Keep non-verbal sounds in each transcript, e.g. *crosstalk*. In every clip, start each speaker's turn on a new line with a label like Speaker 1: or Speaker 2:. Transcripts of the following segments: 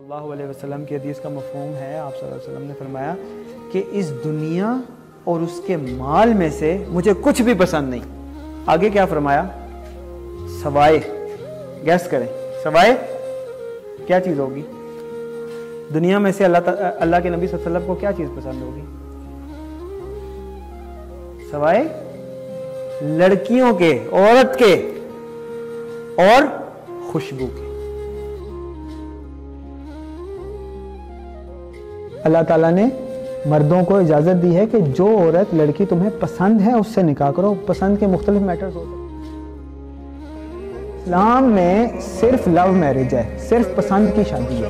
Speaker 1: सल्लल्लाहु वसल्लम की हदीस का मफहम है, आप वसल्लम ने फरमाया कि इस दुनिया और उसके माल में से मुझे कुछ भी पसंद नहीं। आगे क्या फरमाया? सवाए। गैस करें। सवाए? क्या चीज़ होगी? दुनिया में से अल्लाह अल्लाह के नबी वसल्लम को क्या चीज़ पसंद होगी? सवाए? लड़कियों के, औरत के और खुशबू के। अल्लाह ताला ने मर्दों को इजाज़त दी है कि जो औरत लड़की तुम्हें पसंद है उससे निकाह करो पसंद के मुख्तलिफ मैटर्स होते हैं इस्लाम में सिर्फ लव मैरिज है सिर्फ पसंद की शादी है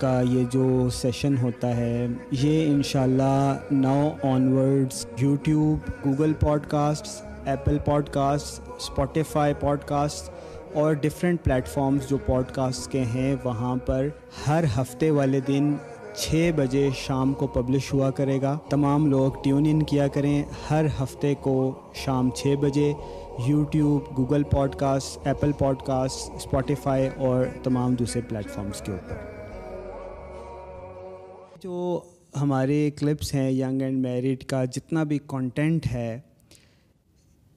Speaker 1: का ये जो सेशन होता है ये in now onwards YouTube Google podcasts Apple podcast Spotify podcast और डिफरेंट प्लेटफॉर्म्स जो पॉडकास्ट के हैं वहाँ पर हर हफ्ते वाले दिन छः बजे शाम को पब्लिश हुआ करेगा। तमाम लोग ट्यून इन किया करें हर हफ़्ते को शाम छः बजे। YouTube Google podcast Apple podcast Spotify और तमाम दूसरे प्लेटफॉर्म्स के ऊपर। जो हमारे क्लिप्स हैं यंग एंड मैरिड का जितना भी कंटेंट है,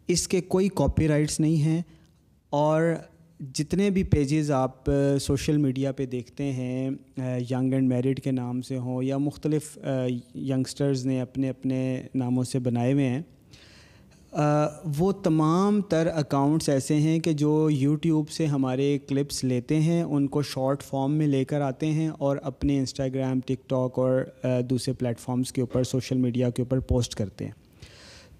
Speaker 1: इसके कोई कॉपीराइट्स नहीं हैं और जितने भी पेजेस आप सोशल मीडिया पे देखते हैं यंग एंड मैरिड के नाम से हों या मुख्तलिफ़ यंगस्टर्स ने अपने अपने नामों से बनाए हुए हैं वो तमाम तर अकाउंट्स ऐसे हैं कि जो यूट्यूब से हमारे क्लिप्स लेते हैं, उनको शॉर्ट फॉर्म में लेकर आते हैं और अपने इंस्टाग्राम टिकटॉक और दूसरे प्लेटफॉर्म्स के ऊपर सोशल मीडिया के ऊपर पोस्ट करते हैं।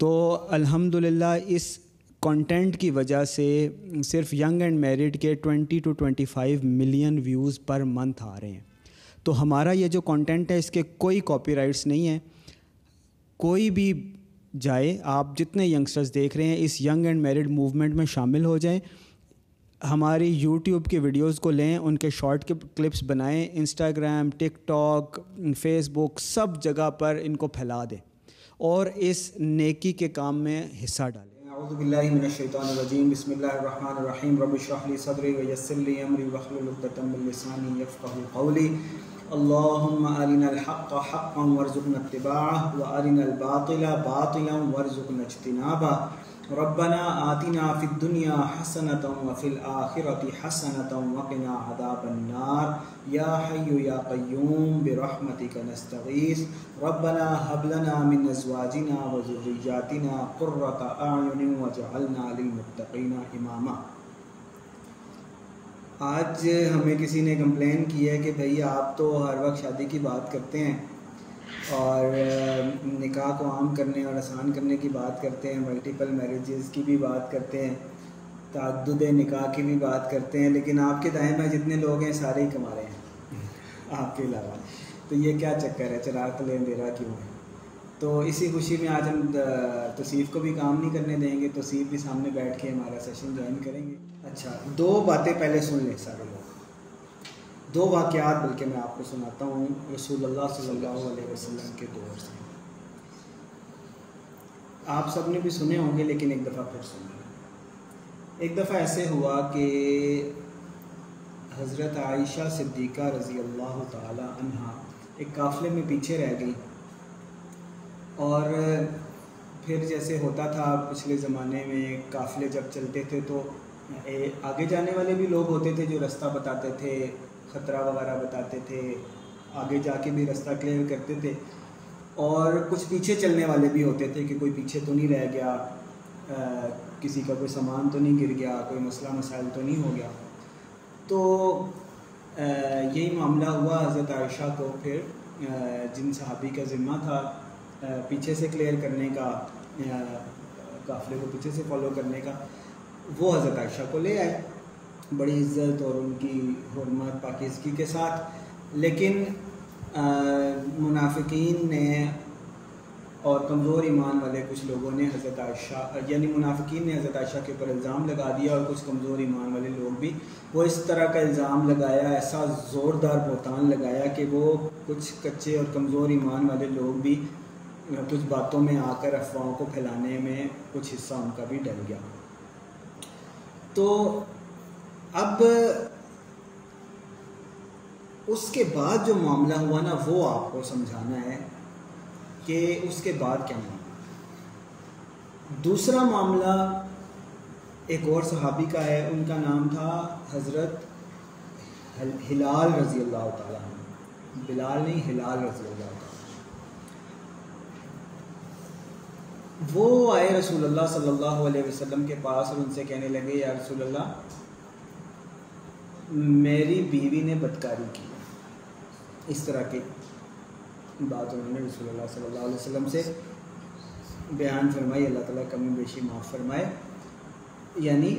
Speaker 1: तो अल्हम्दुलिल्लाह इस कंटेंट की वजह से सिर्फ़ यंग एंड मैरिड के 20 to 25 million views per month आ रहे हैं। तो हमारा ये जो कंटेंट है, इसके कोई कॉपीराइट्स नहीं है। कोई भी जाए, आप जितने यंगस्टर्स देख रहे हैं, इस यंग एंड मैरिड मूवमेंट में शामिल हो जाएँ। हमारी यूट्यूब के वीडियोस को लें, उनके शॉर्ट क्लिप्स बनाएँ इंस्टाग्राम टिकटॉक फेसबुक सब जगह पर इनको फैला दें। और इस नेकी के काम में हिस्सा डालें।
Speaker 2: अल्लाहुम्मा अरिनल हक़्क़ हक़्क़न वरज़ुक़ना इत्तिबाअह व अरिनल बातिला बातिलन वरज़ुक़ना इज्तिनाबा रब्बना आतिना फ़िद दुनिया हसनतन व फ़िल आखिरति हसनतन व क़िना अज़ाबन नार या हय्यु या क़य्यूम बिरहमतिका नस्तगीस। रब्बना हब लना मिन अज़वाजिना व ज़ुर्रिय्यातिना क़ुर्रता अयुनिन वजअलना लिल इमामा। आज हमें किसी ने कंप्लेन किया है कि भाई आप तो हर वक्त शादी की बात करते हैं। और निकाह को आम करने और आसान करने की बात करते हैं मल्टीपल मैरिजेस की भी बात करते हैं तद निकाह की भी बात करते हैं लेकिन आपके दाएँ में जितने लोग हैं सारे ही कमा रहे हैं *laughs* आपके अलावा। तो ये क्या चक्कर है? चराग तले अंधेरा क्यों है? तो इसी खुशी में आज हम तसीफ़ को भी काम नहीं करने देंगे तसीफ़ भी सामने बैठ के हमारा सेशन ज्वाइन करेंगे। अच्छा दो बातें पहले सुन लें सारे लोग। दो वाक़ात बल्कि मैं आपको सुनाता हूँ रसूल सल्लल्लाहु अलैहि वसल्लम के दौर से। आप सबने भी सुने होंगे, लेकिन एक दफ़ा फिर सुन एक दफ़ा ऐसे हुआ कि हज़रत आयशा सिद्दीक़ा रज़ी अल्लाह तहा एक काफ़िले में पीछे रह गई। और फिर जैसे होता था, पिछले ज़माने में काफ़िले जब चलते थे तो आगे जाने वाले भी लोग होते थे जो रास्ता बताते थे। ख़तरा वगैरह बताते थे आगे जाके भी रास्ता क्लियर करते थे। और कुछ पीछे चलने वाले भी होते थे कि कोई पीछे तो नहीं रह गया आ, किसी का कोई सामान तो नहीं गिर गया कोई मसला मसाइल तो नहीं हो गया। तो यही मामला हुआ हज़रत आयशा को फिर जिन सहाबी का ज़िम्मा था पीछे से क्लियर करने का काफ़िले को पीछे से फॉलो करने का वो हज़रत आयशा को ले आए। बड़ी इज़्ज़त और उनकी हरमत पाकिजगी के साथ।
Speaker 1: लेकिन मुनाफिकीन ने और कमज़ोर ईमान वाले कुछ लोगों ने हज़रत आयशा, यानी मुनाफिकीन ने हज़रत आयशा के ऊपर इल्ज़ाम लगा दिया और कुछ कमज़ोर ईमान वाले लोग भी, वो इस तरह का इल्ज़ाम लगाया, ऐसा ज़ोरदार बोतान लगाया कि वो कुछ कच्चे और कमज़ोर ईमान वाले लोग भी कुछ बातों में आकर अफवाहों को फैलाने में कुछ हिस्सा उनका भी डल गया। तो अब, उसके बाद जो मामला हुआ ना, वो आपको समझाना है कि उसके बाद क्या मामला। दूसरा मामला एक और सहाबी का है, उनका नाम था हज़रत हिलाल रज़ी अल्लाह ताला बिलाल नहीं, हिलाल रज़ी अल्लाह वो आए रसूलुल्लाह सल्लल्लाहु अलैहि वसल्लम के पास और उनसे कहने लगे, या रसूलुल्लाह मेरी बीवी ने बदकारी की इस तरह की बात उन्होंने रसोल्ला अलैहि वसल्लम से बयान फरमाई, अल्लाह ताला कमी बेशी माफ़ फरमाए। यानी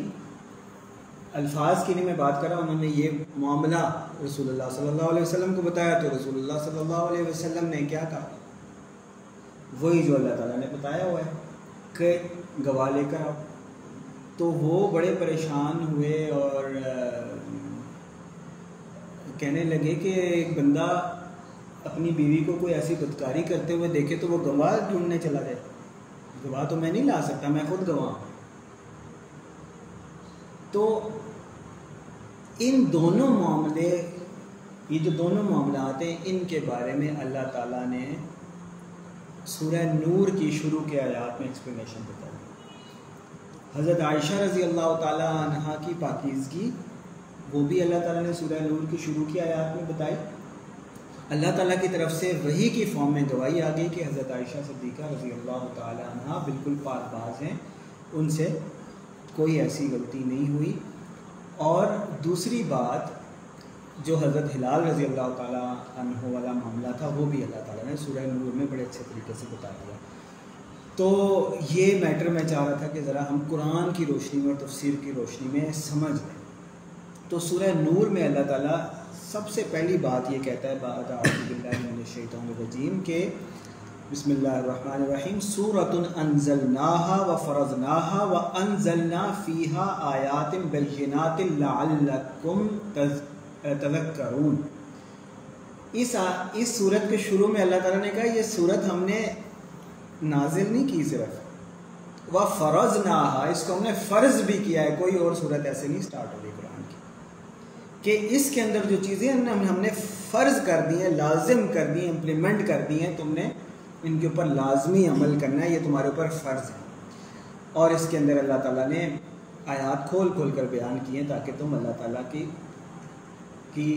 Speaker 1: अल्फाज की नहीं मैं बात कर रहा उन्होंने ये मामला रसूलुल्लाह सल्लल्लाहु अलैहि को बताया तो रसूलुल्लाह सल्लल्लाहु अलैहि ने क्या कहा? वही जो अल्लाह ताला ने बताया हुआ है कि गवाह लेकर आओ। तो वो बड़े परेशान हुए और कहने लगे कि एक बंदा अपनी बीवी को कोई ऐसी बदकारी करते हुए देखे तो वो गवाह ढूँढने चला जाए गवाह तो मैं नहीं ला सकता, मैं खुद गवाह तो इन दोनों मामले, ये जो दोनों मामला आते हैं, इनके बारे में अल्लाह ताला ने सूरह नूर की शुरू के आयात में एक्सप्लेनेशन बताई। हज़रत आयशा रज़ी अल्लाह तहा की पाकिजगी वो भी अल्लाह ताला ने सूरह नूर की शुरू की आयात में बताई। अल्लाह ताला की तरफ़ से वही की फॉर्म में गवाही आ गई कि हज़रत आयशा सद्दीक़ा रज़ी अल्लाह तहा बिल्कुल पाकबाज हैं। उनसे कोई ऐसी गलती नहीं हुई। और दूसरी बात, जो हज़रत हिलाल रज़ी अल्लाह तहो वाला मामला था, वो भी अल्लाह ताला ने सूरह नूर में बड़े अच्छे तरीके से बता दिया। तो ये मैटर मैं चाह रहा था कि ज़रा हम कुरान की रोशनी में और तफसीर की रोशनी में समझ लें। तो सूरह नूर में अल्लाह ताला सबसे पहली बात ये कहता है बादीम के बसमीम सूरतन अनजलनाहा व फ़रजनाहा व अनजलना फ़ीहा आयातिम बैनातिल्लकुम तवक्करून इस इस सूरत के शुरू में अल्लाह ताला ने कहा, ये सूरत हमने नाजिल नहीं की सिर्फ़। वह फ़र्ज़ ना इसको हमने फ़र्ज़ भी किया है, कोई और सूरत ऐसे नहीं स्टार्ट हो रही की इसके अंदर जो चीज़ें हमने हमने फ़र्ज़ कर दी हैं, लाजिम कर दी हैं इम्प्लीमेंट कर दी हैं, तुमने इनके ऊपर लाजमी अमल करना है, ये तुम्हारे ऊपर फ़र्ज़ है। और इसके अंदर अल्लाह ताला ने आयात खोल खोल कर बयान किए ताकि तुम अल्लाह ताला की की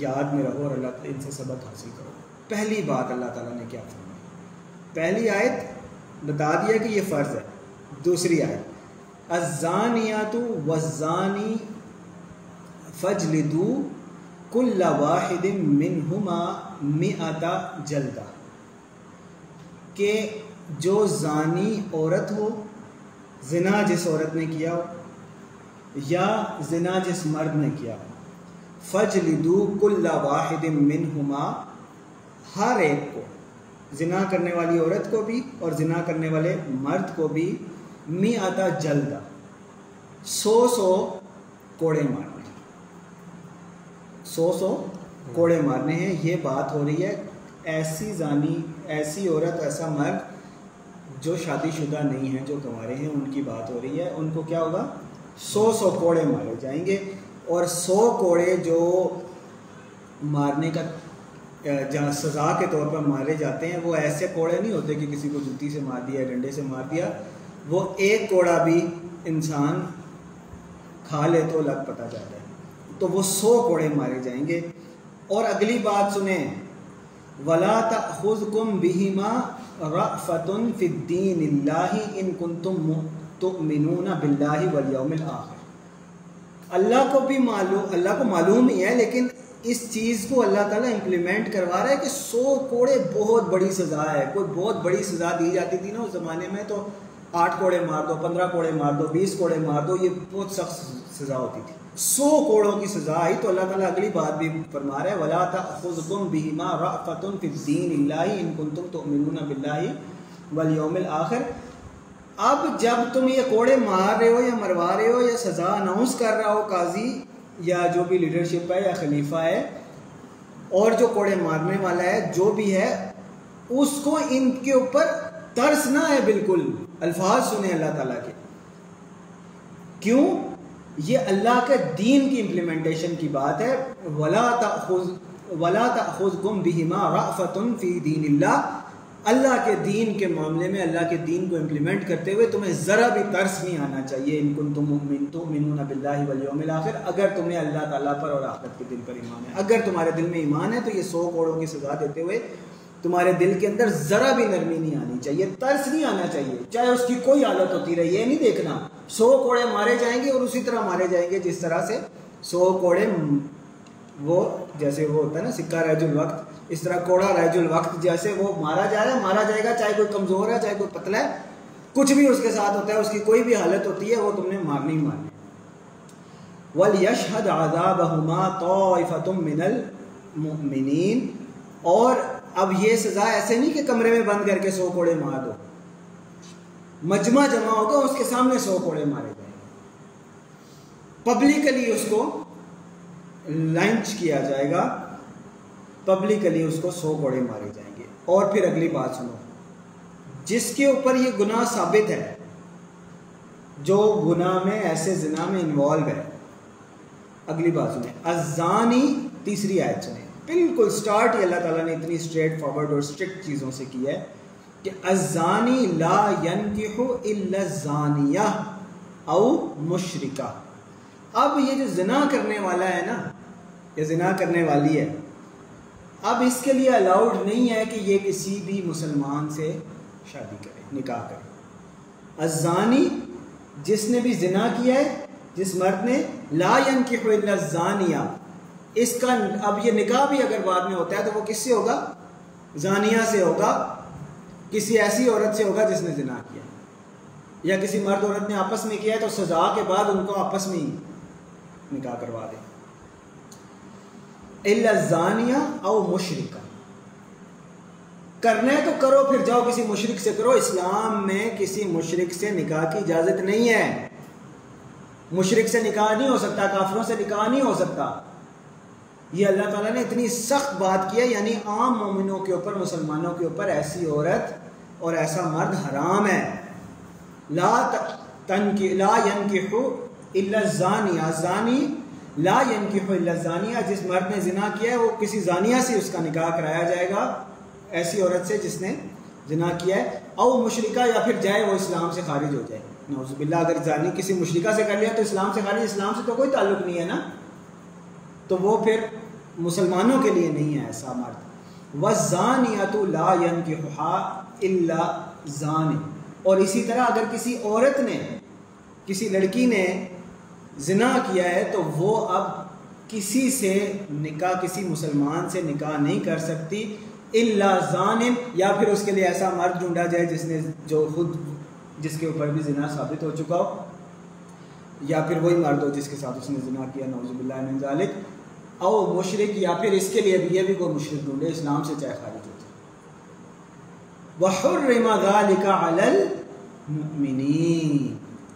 Speaker 1: याद में रहो और अल्लाह इनसे सबक हासिल करो। पहली बात अल्लाह ताला ने क्या फरमाई? पहली आयत बता दिया कि ये फ़र्ज़ है। दूसरी आयत अजानियात वजानी फजलिदू कुल्ला वाहिद मिनहुमा मिआता जलदा। के जो जानी औरत हो, जिना जिस औरत ने किया हो, या जिना जिस मर्द ने किया हो, फजलिदू कुल्ला वाहिद मिन हुमा हर एक को, जिना करने वाली औरत को भी और जिना करने वाले मर्द को भी मी आता जलदा। सौ सौ कोड़े मारने सौ सौ कोड़े मारने हैं, ये बात हो रही है। ऐसी जानी, ऐसी औरत, ऐसा मर्द जो शादीशुदा नहीं है, जो कमारे हैं, उनकी बात हो रही है। उनको क्या होगा? सौ सौ कोड़े मारे जाएँगे। और सौ कोड़े जो मारने का जहाँ सज़ा के तौर पर मारे जाते हैं, वो ऐसे कोड़े नहीं होते कि किसी को जूती से मार दिया, डंडे से मार दिया। वो एक कोड़ा भी इंसान खा ले तो लग पता जाता है। तो वो सौ कोड़े मारे जाएँगे। और अगली बात सुने। वला तुम बिहिमा रफ़तुन फ़िद्दीन इन कुन तुम तो मिनूना बिल्लाहि वल यौमिल आखिर। अल्लाह को भी मालूम अल्लाह को मालूम ही है, लेकिन इस चीज़ को अल्लाह ताला इम्प्लीमेंट करवा रहा है कि सौ कोड़े बहुत बड़ी सज़ा है। कोई बहुत बड़ी सज़ा दी जाती थी ना उस ज़माने में तो आठ कोड़े मार दो, पंद्रह कोड़े मार दो, बीस कोड़े मार दो, ये बहुत सख्त सज़ा होती थी। सौ कोड़ों की सजा आई तो अल्लाह ताला अगली बात भी फरमा रहा वला तखुज़कुम बिहिमा रअफ़तुन फिद्दीन इल्लाहि, इन कुंतुम तुमिनून बिल्लाहि वल यौमिल आखिर। अब जब तुम ये कोड़े मार रहे हो या मरवा रहे हो या सज़ा अनाउंस कर रहा हो काजी, या जो भी लीडरशिप है या खलीफा है, और जो कोड़े मारने वाला है, जो भी है, उसको इनके ऊपर तरस ना है बिल्कुल। अल्फाज सुने अल्लाह ताला के। क्यों? ये अल्लाह के दीन की इम्प्लीमेंटेशन की बात है। वला वला तखुज़कुम बिहिमा राफ़तुन फ़ी दीन अल्लाह के दीन के मामले में, अल्लाह के दीन को इम्प्लीमेंट करते हुए तुम्हें ज़रा भी तर्स नहीं आना चाहिए। इनकुन तुम मिन बिल्लामिल आखिर। अगर तुम्हें अल्लाह ताला पर और आखिरत के दिल पर ईमान है, अगर तुम्हारे दिल में ईमान है तो ये सौ कोड़ों की सज़ा देते हुए तुम्हारे दिल के अंदर ज़रा भी नरमी नहीं आनी चाहिए। तर्स नहीं आना चाहिए। चाहे उसकी कोई हालत होती रही, ये नहीं देखना। सौ कोड़े मारे जाएँगे और उसी तरह मारे जाएँगे जिस तरह से सौ कोड़े, वो जैसे वो होता है ना, सिक्का रजुल वक्त, इस तरह कोड़ा रजुल वक्त जैसे वो मारा जा रहा है, मारा जाएगा, चाहे कोई कमज़ोर है, चाहे कोई पतला है, कुछ भी उसके साथ होता है, उसकी कोई भी हालत होती है, वो तुमने मारनी मारनी वल यशहद आज़ाबहुमा तोफ़तुम मिनल मुमिनीन, और अब ये सजा ऐसे नहीं कि कमरे में बंद करके सौ कोड़े मार दो। मजमा जमा होगा, उसके सामने सौ कोड़े मारे जाएँगे। पब्लिकली उसको लंच किया जाएगा पब्लिकली उसको सौ कोड़े मारे जाएँगे। और फिर अगली बात सुनो, जिसके ऊपर ये गुनाह साबित है, जो गुनाह में, ऐसे जिना में इन्वॉल्व है, अगली बात सुने, अजानी तीसरी आयत सुने। बिल्कुल स्टार्ट ही अल्लाह ताला ने इतनी स्ट्रेट फॉरवर्ड और स्ट्रिक्ट चीज़ों से की है। कि अजानी ला यन जानिया औ मुशरिका। अब ये जो जिना करने वाला है ना, ये जिना करने वाली है, अब इसके लिए अलाउड नहीं है कि ये किसी भी मुसलमान से शादी करे, निकाह करे। अजानी जिसने भी जिना किया है, जिस मर्द ने, ला यन की इसका अब ये निकाह भी अगर बाद में होता है तो वो किससे होगा? जानिया से होगा। किसी ऐसी औरत से होगा जिसने जिना किया। या किसी मर्द औरत ने आपस में किया है तो सजा के बाद उनको आपस में ही निकाह करवा दे। जानिया और मुशरिका। करना तो करो, फिर जाओ किसी मुशरक से करो। इस्लाम में किसी मुशरक से निकाह की इजाज़त नहीं है। मुशरक से निकाह नहीं हो सकता, काफरों से निकाह नहीं हो सकता। ये अल्लाह ताला ने इतनी सख्त बात की है, यानी आम मोमिनों के ऊपर, मुसलमानों के ऊपर ऐसी औरत और ऐसा मर्द हराम है। ला तन की ला यन की जानिया। जानी ला यन की जानिया। जिस मर्द ने जिना किया है, वो किसी जानिया से उसका निकाह कराया जाएगा। ऐसी औरत से जिसने जिना किया है। और मुशरिका या फिर जाए, वो इस्लाम से खारिज हो जाए। नौजुबिल्ला अगर जानी किसी मुशरिका से कर लिया तो इस्लाम से खारिज। इस्लाम से तो कोई ताल्लुक नहीं है ना। तो वो फिर मुसलमानों के लिए नहीं है ऐसा मर्द। वजानियत लायन की इल्ला जान। और इसी तरह अगर किसी औरत ने, किसी लड़की ने जिना किया है तो वो अब किसी से निकाह, किसी मुसलमान से निकाह नहीं कर सकती। इल्ला जान, या फिर उसके लिए ऐसा मर्द ढूंढा जाए जिसने जो खुद, जिसके ऊपर भी जिना साबित हो चुका हो। या फिर वही मर्द हो जिसके साथ उसने जिना किया नौजुबिल्लाक और मुशरक, या फिर इसके लिए भी ये भी कोई मुशरक ढूंढे, इस्लाम से चाहे खारिज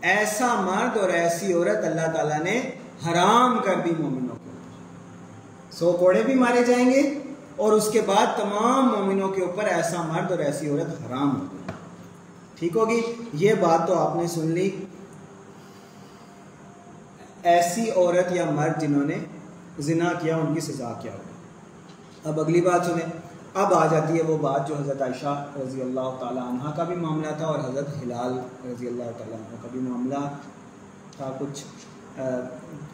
Speaker 1: ऐसा मर्द और ऐसी औरत अल्लाह ताला ने हराम कर दी मोमिनों के सौ कोड़े भी मारे जाएँगे और उसके बाद तमाम मोमिनों के ऊपर ऐसा मर्द और ऐसी औरत हराम हो गई। ठीक होगी? ये बात तो आपने सुन ली। ऐसी औरत या मर्द जिन्होंने जिना किया, उनकी सज़ा क्या होगी? अब अगली बात सुने। अब आ जाती है वो बात जो हज़रत आयशा रज़ी अल्लाह तहा का भी मामला था और हज़रत हिलाल रज़ी अल्लाह तह का भी मामला था। कुछ आ,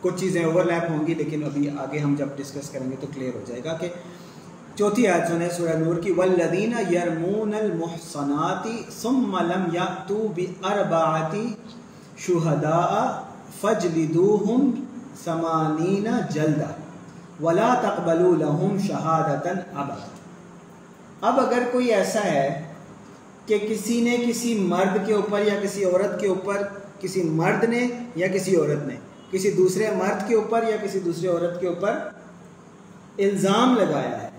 Speaker 1: कुछ चीज़ें ओवरलैप होंगी लेकिन अभी आगे हम जब डिस्कस करेंगे तो क्लियर हो जाएगा कि चौथी आयत सुने सूरह नूर की वल्लदीन यरमून अलमुहसनाती सुम्मलम यातू बि अरबाती शुहदा फजलिदूहुम समानीना जल्दा वला तकबलू लहुम शहादतन अब अब अगर कोई ऐसा है कि किसी ने किसी मर्द के ऊपर या किसी औरत के ऊपर, किसी मर्द ने या किसी औरत ने, किसी दूसरे मर्द के ऊपर या किसी दूसरे औरत के ऊपर इल्ज़ाम लगाया है,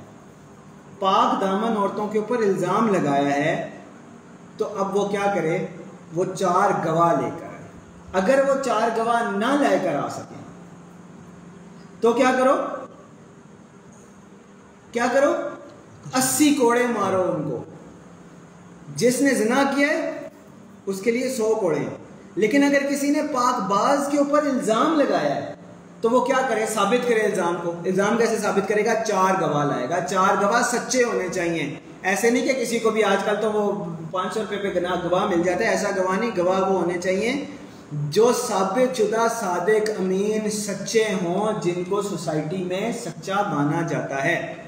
Speaker 1: पाक दामन औरतों के ऊपर इल्ज़ाम लगाया है तो अब वो क्या करे? वो चार गवाह लेकर आए। अगर वो चार गवाह ना लेकर आ सके तो क्या करो? क्या करो? अस्सी कोड़े मारो उनको। जिसने जना किया है, उसके लिए सौ कोड़े लेकिन अगर किसी ने पाक बाज के ऊपर इल्ज़ाम लगाया है तो वो क्या करे? साबित करे इल्ज़ाम को। इल्ज़ाम कैसे साबित करेगा? चार गवाह लाएगा। चार गवाह सच्चे होने चाहिए। ऐसे नहीं कि किसी को भी आजकल तो वो पाँच सौ रुपए पे गवाह मिल जाता है। ऐसा गवाह नहीं, गवाह वो होने चाहिए जो साबित शुदा सादिक अमीन सच्चे हों, जिनको सोसाइटी में सच्चा माना जाता है।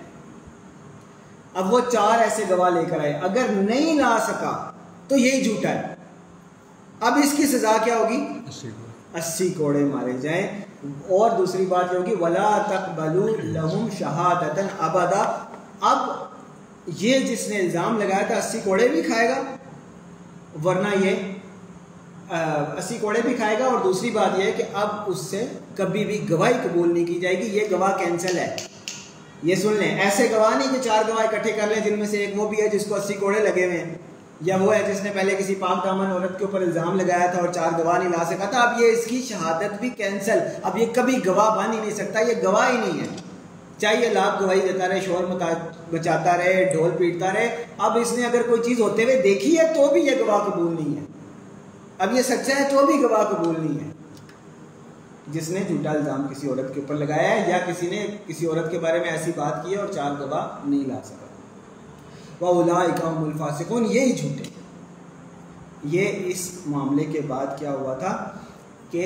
Speaker 1: अब वो चार ऐसे गवाह लेकर आए। अगर नहीं ला सका तो यही झूठा है। अब इसकी सजा क्या होगी? अस्सी कोड़े मारे जाए। और दूसरी बात ये होगी वला तक बलू लहुम शहादतन अबदा। अब ये जिसने इल्ज़ाम लगाया था अस्सी कोड़े भी खाएगा। वरना ये अस्सी कोड़े भी खाएगा। और दूसरी बात यह है कि अब उससे कभी भी गवाही कबूल नहीं की जाएगी। ये गवाह कैंसिल है। ये सुन लें। ऐसे गवाह नहीं कि चार गवाह इकट्ठे कर लें, जिनमें से एक वो भी है जिसको अस्सी कोड़े लगे हुए हैं, या वो है जिसने पहले किसी पाक दामन औरत के ऊपर इल्ज़ाम लगाया था और चार गवाह नहीं ला सका था। अब ये इसकी शहादत भी कैंसिल अब ये कभी गवाह बन ही नहीं सकता, ये गवाह ही नहीं है। चाहे ये लाभ गवाही देता रहे, शोर बचाता रहे, ढोल पीटता रहे। अब इसने अगर कोई चीज़ होते हुए देखी है तो भी ये गवाह कबूल नहीं है। अब ये सच्चा है तो भी गवाह कबूल नहीं है। जिसने झूठा इल्ज़ाम किसी औरत के ऊपर लगाया है या किसी ने किसी औरत के बारे में ऐसी बात की है और चार गवाह नहीं ला सका। वह वाउलाफासिकून ये ही झूठे ये इस मामले के बाद क्या हुआ था कि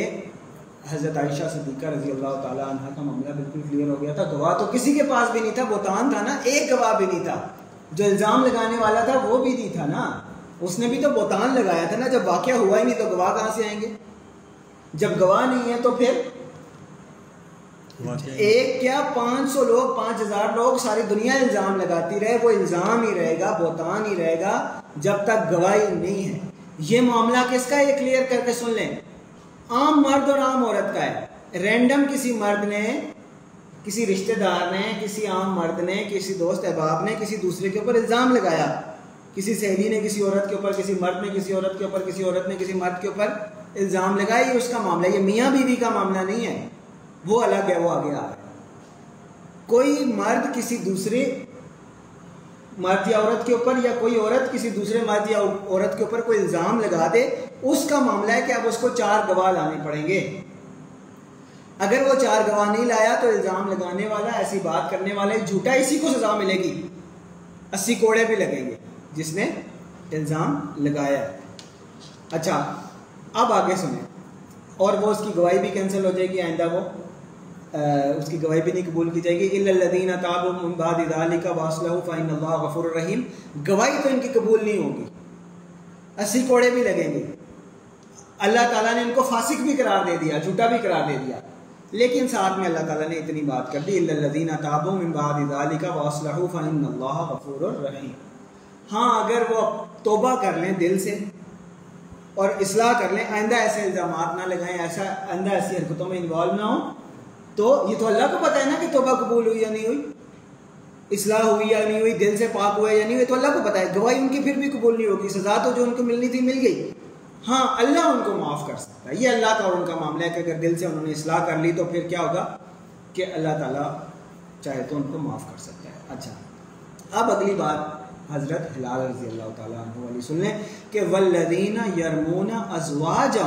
Speaker 1: हज़रत आयशा सदीक़ा रज़ी अल्लाह तहा का मामला बिल्कुल क्लियर हो गया था। गवाह तो किसी के पास भी नहीं था बोतान था ना, एक गवाह भी नहीं था। जो इल्ज़ाम लगाने वाला था, वो भी नहीं था ना। उसने भी तो बोतान लगाया था ना, जब वाक़ हुआ ही नहीं तो गवाह कहाँ से आएँगे? जब गवाह नहीं है तो फिर? एक क्या पाँच सौ लोग पाँच हज़ार लोग सारी दुनिया इल्ज़ाम लगाती रहे? वो इल्ज़ाम ही रहेगा बोतान ही रहेगा जब तक गवाही नहीं है। ये मामला किसका है? ये क्लियर करके सुन लें। आम मर्द और आम औरत का है। रैंडम किसी मर्द ने किसी रिश्तेदार ने किसी आम मर्द ने किसी दोस्त अहबाब ने किसी दूसरे के ऊपर इल्ज़ाम लगाया। किसी सहेली ने किसी औरत के ऊपर किसी मर्द ने किसी औरत के ऊपर किसी औरत ने किसी मर्द के ऊपर। इल्ज़ाम लगाया ये उसका मामला ये मियाँ बीवी का मामला नहीं है। वो अलग है, वो आगे आ रहा है। कोई मर्द किसी दूसरे मर्द या औरत के ऊपर या कोई औरत किसी दूसरे मर्द या औरत के ऊपर कोई इल्ज़ाम लगा दे, उसका मामला है कि अब उसको चार गवाह लाने पड़ेंगे। अगर वो चार गवाह नहीं लाया तो इल्ज़ाम लगाने वाला, ऐसी बात करने वाले झूठा इसी को सजा मिलेगी। अस्सी कोड़े भी लगेंगे जिसने इल्ज़ाम लगाया। अच्छा अब आगे सुने। और वो उसकी गवाही भी कैंसिल हो जाएगी आइंदा वो आ, उसकी गवाही भी नहीं कबूल की जाएगी। इल्लदीन ताबा वासलफ़ाइन गफुर रहीम। गवाही तो इनकी कबूल नहीं होगी। अस्सी कोड़े भी लगेंगे। अल्लाह ताला ने इनको फासिक भी करार दे दिया झूठा भी करार दे दिया। लेकिन साथ में अल्लाह ताला ने इतनी बात कर दी इल्लदीन ताबा वासलफ़ाइन गफुर रहीम। हाँ अगर वो तोबा कर लें दिल से और इसलाह कर लें, आइंदा ऐसे इल्ज़ाम ना लगाएँ, ऐसा आइंदा ऐसी हरकतों में इन्वॉल्व ना हो। तो ये तो अल्लाह को पता है ना कि तोबा कबूल हुई या नहीं हुई, इसलाह हुई या नहीं हुई, दिल से पाक हुआ या नहीं हुई तो अल्लाह को पता है। गवाही उनकी फिर भी कबूल नहीं होगी, सजा तो जो उनको मिलनी थी मिल गई। हाँ अल्लाह उनको माफ़ कर सकता है, ये अल्लाह का और उनका मामला है कि अगर दिल से उन्होंने इसलाह कर ली तो फिर क्या होगा कि अल्लाह ताला चाहे तो उनको माफ़ कर सकता है। अच्छा अब अगली बात हज़रत हिलाल रज़ी अल्लाह तली सुन लें कि वल्लदीना यरमूना अजवाज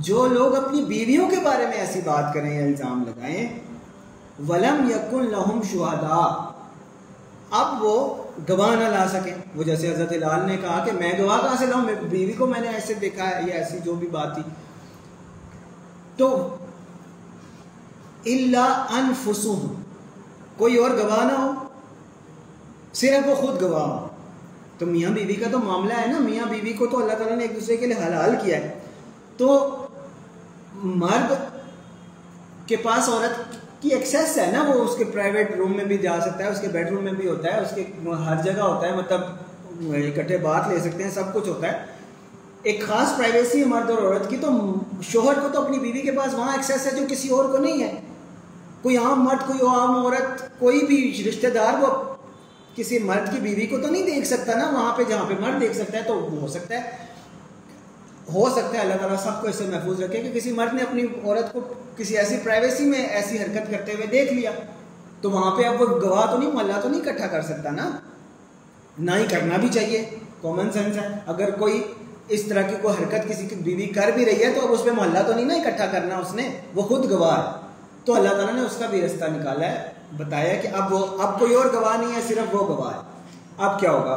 Speaker 1: जो लोग अपनी बीवियों के बारे में ऐसी बात करें या इल्ज़ाम लगाएँ, वलम यकुन लहुम शुहदा। अब वो गवाह ना ला सके। वो जैसे हज़रत हिलाल ने कहा कि मैं गवाह कहाँ से लाऊं? बीवी को मैंने ऐसे देखा है, या ऐसी जो भी बात थी। तो इल्ला अनफुसुह, कोई और गवाह ना हो। सिर्फ़ वो खुद गवाह हो। तो मियाँ बीवी का तो मामला है ना, मियाँ बीवी को तो अल्लाह ताला ने एक दूसरे के लिए हलाल किया है। तो मर्द के पास औरत की एक्सेस है ना, वो उसके प्राइवेट रूम में भी जा सकता है, उसके बेडरूम में भी होता है, उसके हर जगह होता है मतलब इकट्ठे बात ले सकते हैं, सब कुछ होता है। एक खास प्राइवेसी है मर्द और औरत की तो शोहर को तो अपनी बीवी के पास वहाँ एक्सेस है, जो किसी और को नहीं है। कोई आम मर्द, कोई आम औरत, कोई भी रिश्तेदार, वो किसी मर्द की बीवी को तो नहीं देख सकता ना, वहाँ पे जहाँ पे मर्द देख सकता है तो हो सकता है। हो सकता है, अल्लाह ताला सबको इसे महफूज रखे कि किसी मर्द ने अपनी औरत को किसी ऐसी प्राइवेसी में ऐसी हरकत करते हुए देख लिया। तो वहाँ पे अब वो गवाह तो नहीं, मल्ला तो नहीं इकट्ठा कर सकता ना। ना ही करना भी चाहिए कॉमन सेंस है। अगर कोई इस तरह की कोई हरकत किसी की बीवी कर भी रही है तो अब उस पर मोहल्ला तो नहीं ना इकट्ठा करना उसने, वो खुद गवाह तो अल्लाह ताला ने उसका भी रास्ता निकाला है। बताया कि अब वो, अब कोई और गवाह नहीं है, सिर्फ़ वो गवाह है। अब क्या होगा?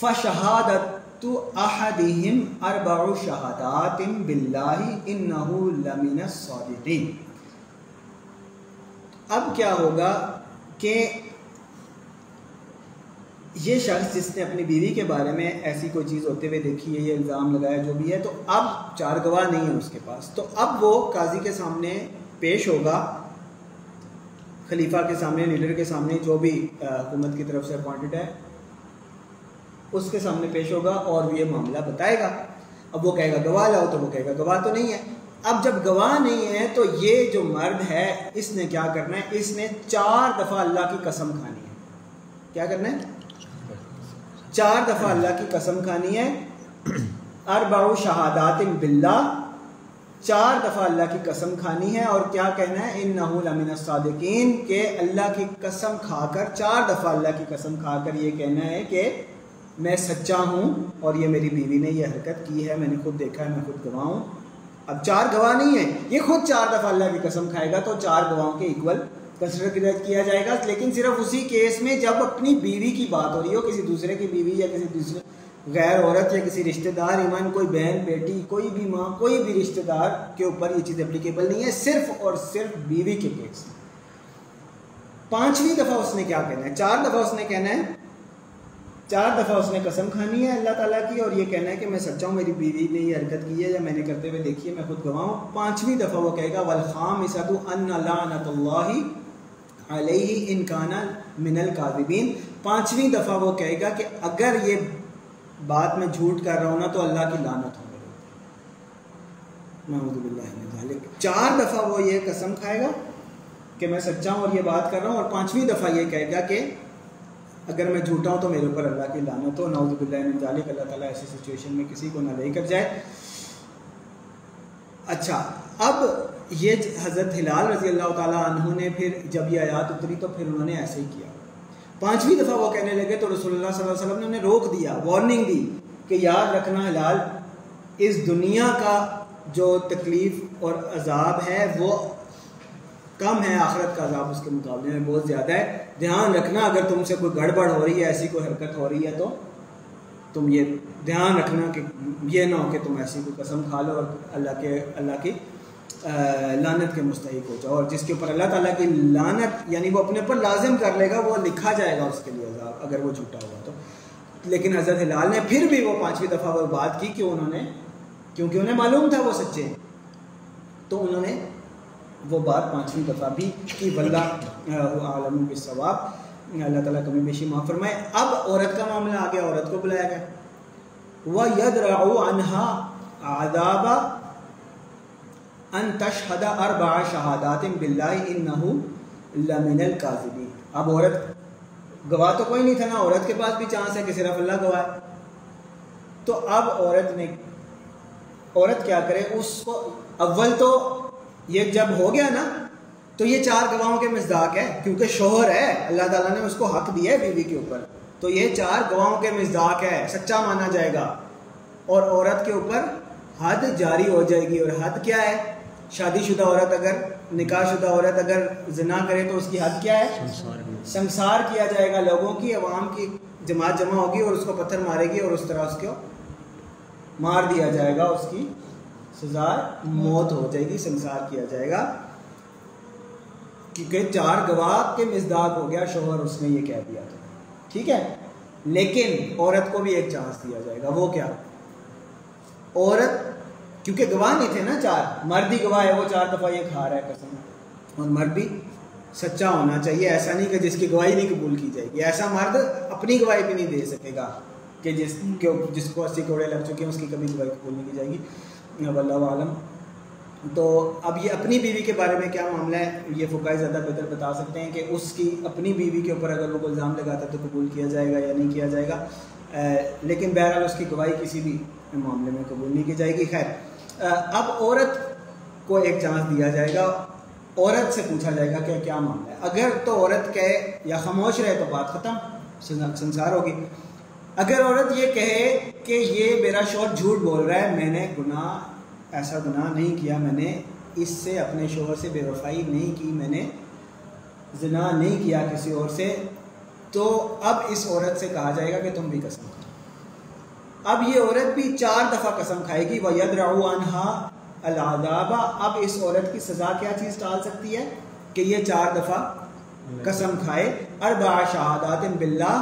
Speaker 1: फशहादत अहदिहिम अरबउ शहादातिम बिल्लाहि इन्नहु अब क्या होगा कि ये शख्स जिसने अपनी बीवी के बारे में ऐसी कोई चीज़ होते हुए देखी है, ये इल्ज़ाम लगाया, जो भी है तो अब चार गवाह नहीं है उसके पास। तो अब वो काजी के सामने पेश होगा खलीफा के सामने, लीडर के सामने जो भी हुकूमत की तरफ़ से अपॉइंटेड है, उसके सामने पेश होगा और ये मामला बताएगा। अब वो कहेगा, गवाह लाओ तो वो कहेगा, गवाह तो नहीं है। अब जब गवाह नहीं है तो ये जो मर्द है, इसने क्या करना है? इसने चार दफ़ा अल्लाह की कसम खानी है। क्या करना है? चार दफ़ा अल्लाह की कसम खानी है। अरबाउ शहादात बिल्ला चार दफ़ा अल्लाह की कसम खानी है और क्या कहना है? इन नहूलमिन सादिकीन, के अल्लाह की कसम खाकर, चार दफ़ा अल्लाह की कसम खाकर ये कहना है कि मैं सच्चा हूँ और ये मेरी बीवी ने ये हरकत की है, मैंने खुद देखा है, मैं खुद गवाह हूँ। अब चार गवाह नहीं है, ये खुद चार दफ़ा अल्लाह की कसम खाएगा तो चार गवाहों के इक्वल कंसिडर किया जाएगा। लेकिन सिर्फ़ उसी केस में जब अपनी बीवी की बात हो रही हो, किसी दूसरे की बीवी या किसी दूसरे गैर औरत या किसी रिश्तेदार, ईमान, कोई बहन, बेटी, कोई भी माँ, कोई भी रिश्तेदार के ऊपर ये चीज़ एप्लीकेबल नहीं है, सिर्फ़ और सिर्फ़ बीवी के केस पांचवी दफ़ा उसने क्या कहना है? चार दफ़ा उसने कहना है, चार दफ़ा उसने कसम खानी है अल्लाह ताला की, और ये कहना है कि मैं सच्चा हूँ, मेरी बीवी ने ये हरकत की है, या मैंने करते हुए देखी है, मैं खुद गवाह हूँ। पांचवी दफ़ा वो कहेगा, वल खाम इनकाना मिनल कादिबीन पांचवी दफ़ा वो कहेगा कि अगर ये बात में झूठ कर रहा हूँ ना तो अल्लाह की लानत हो मेरे चार दफ़ा वो ये कसम खाएगा कि मैं सच्चा हूँ और ये बात कर रहा हूँ, और पांचवी दफ़ा ये कहेगा कि अगर मैं झूठा हूँ तो मेरे ऊपर अल्लाह की लानत हो। नाउजुबिल्लाजालिक अल्लाह ताला ऐसी सिचुएशन में किसी को ना लेकर जाए। अच्छा अब ये हज़रत हिलाल रज़ी अल्लाह तु ने फिर जब ये आयात उतरी तो फिर उन्होंने ऐसे ही किया। पांचवी दफ़ा वो कहने लगे तो रसोल्ला वसल्लम ने उन्हें रोक दिया वार्निंग दी कि याद रखना हिलाल, इस दुनिया का जो तकलीफ़ और अजाब है, वो कम है आखरत का अजाब उसके मुकाबले में बहुत ज़्यादा है। ध्यान रखना, अगर तुमसे कोई गड़बड़ हो रही है, ऐसी कोई हरकत हो रही है तो तुम ये ध्यान रखना कि ये ना हो कि तुम ऐसी कोई कसम खा लो और अल्लाह के, अल्लाह की लानत के मुस्तक हो जाओ। और जिसके ऊपर अल्लाह ताला की लानत, यानी वो अपने ऊपर लाजिम कर लेगा, वो लिखा जाएगा उसके लिए अजाब, अगर वो झूठा हुआ तो। लेकिन हज़रत हिलाल ने फिर भी वो पांचवी दफ़ा वो बात की कि उन्होंने, क्योंकि उन्हें मालूम था वो सच्चे तो उन्होंने वो बात पांचवी दफ़ा भी की बल्ला आलम सवाब अल्लाह ताला कमी बेशी माफ़ फरमाए। अब औरत का मामला आ गया औरत को बुलाया गया। वह यद अनहा आदाबा अन तशहदा अरबा शहादात बिल्लामिनल काजिबी अब औरत गवाह तो कोई नहीं था ना औरत के पास भी चांस है कि सिर्फ़ अल्लाह गवाह तो अब औरत ने औरत क्या करे उसको अव्वल तो ये जब हो गया ना तो ये चार गवाहों के मजदाक है क्योंकि शोहर है अल्लाह ताला ने उसको हक दिया है बीवी के ऊपर तो ये चार गवाहों के मजदाक है सच्चा माना जाएगा और औरत के ऊपर हद जारी हो जाएगी और हद क्या है शादीशुदा औरत अगर निकाहशुदा औरत अगर जना करे तो उसकी हद क्या है? संसार किया जाएगा लोगों की अवाम की जमात जमा होगी और उसको पत्थर मारेगी और उस तरह उसको मार दिया जाएगा उसकी सजा मौत हो जाएगी संसार किया जाएगा। क्योंकि चार गवाह के मिजदाक हो गया शोहर उसने ये कह दिया था। ठीक है? लेकिन औरत को भी एक चांस दिया जाएगा वो क्या? औरत क्योंकि गवाह नहीं थे ना चार। मर्द ही गवाह है, वो चार दफ़ा ये खा रहा है कसम। और मर्द भी सच्चा होना चाहिए, ऐसा नहीं कि जिसकी गवाही नहीं कबूल की जाएगी। ऐसा मर्द अपनी गवाही भी नहीं दे सकेगा कि जिस जिसको अस्सी कोड़े लग चुके हैं, उसकी कभी गवाही कबूल नहीं की जाएगी। वल्लाह आलम। तो अब ये अपनी बीवी के बारे में क्या मामला है, ये फ़ुकाई ज़्यादा बेहतर बता सकते हैं कि उसकी अपनी बीवी के ऊपर अगर वो इल्ज़ाम लगाता है तो कबूल किया जाएगा या नहीं किया जाएगा। लेकिन बहरहाल उसकी गवाही किसी भी मामले में कबूल नहीं की जाएगी। खैर अब औरत को एक चांस दिया जाएगा। औरत से पूछा जाएगा कि क्या मामला है। अगर तो औरत कहे या खामोश रहे तो बात ख़त्म संसार होगी। अगर औरत ये कहे कि ये मेरा शोर झूठ बोल रहा है, मैंने गुनाह, ऐसा गुनाह नहीं किया, मैंने इससे अपने शोहर से बेवफाई नहीं की, मैंने जना नहीं किया किसी और से तो अब इस औरत से कहा जाएगा कि तुम भी कसम खाओ। अब ये औरत भी चार दफ़ा कसम खाएगी, वह यद राउनहा अलादाबा अब इस औरत की सज़ा क्या चीज़ टाल सकती है? कि ये चार दफ़ा कसम खाए। अरबा शहादात बिल्ला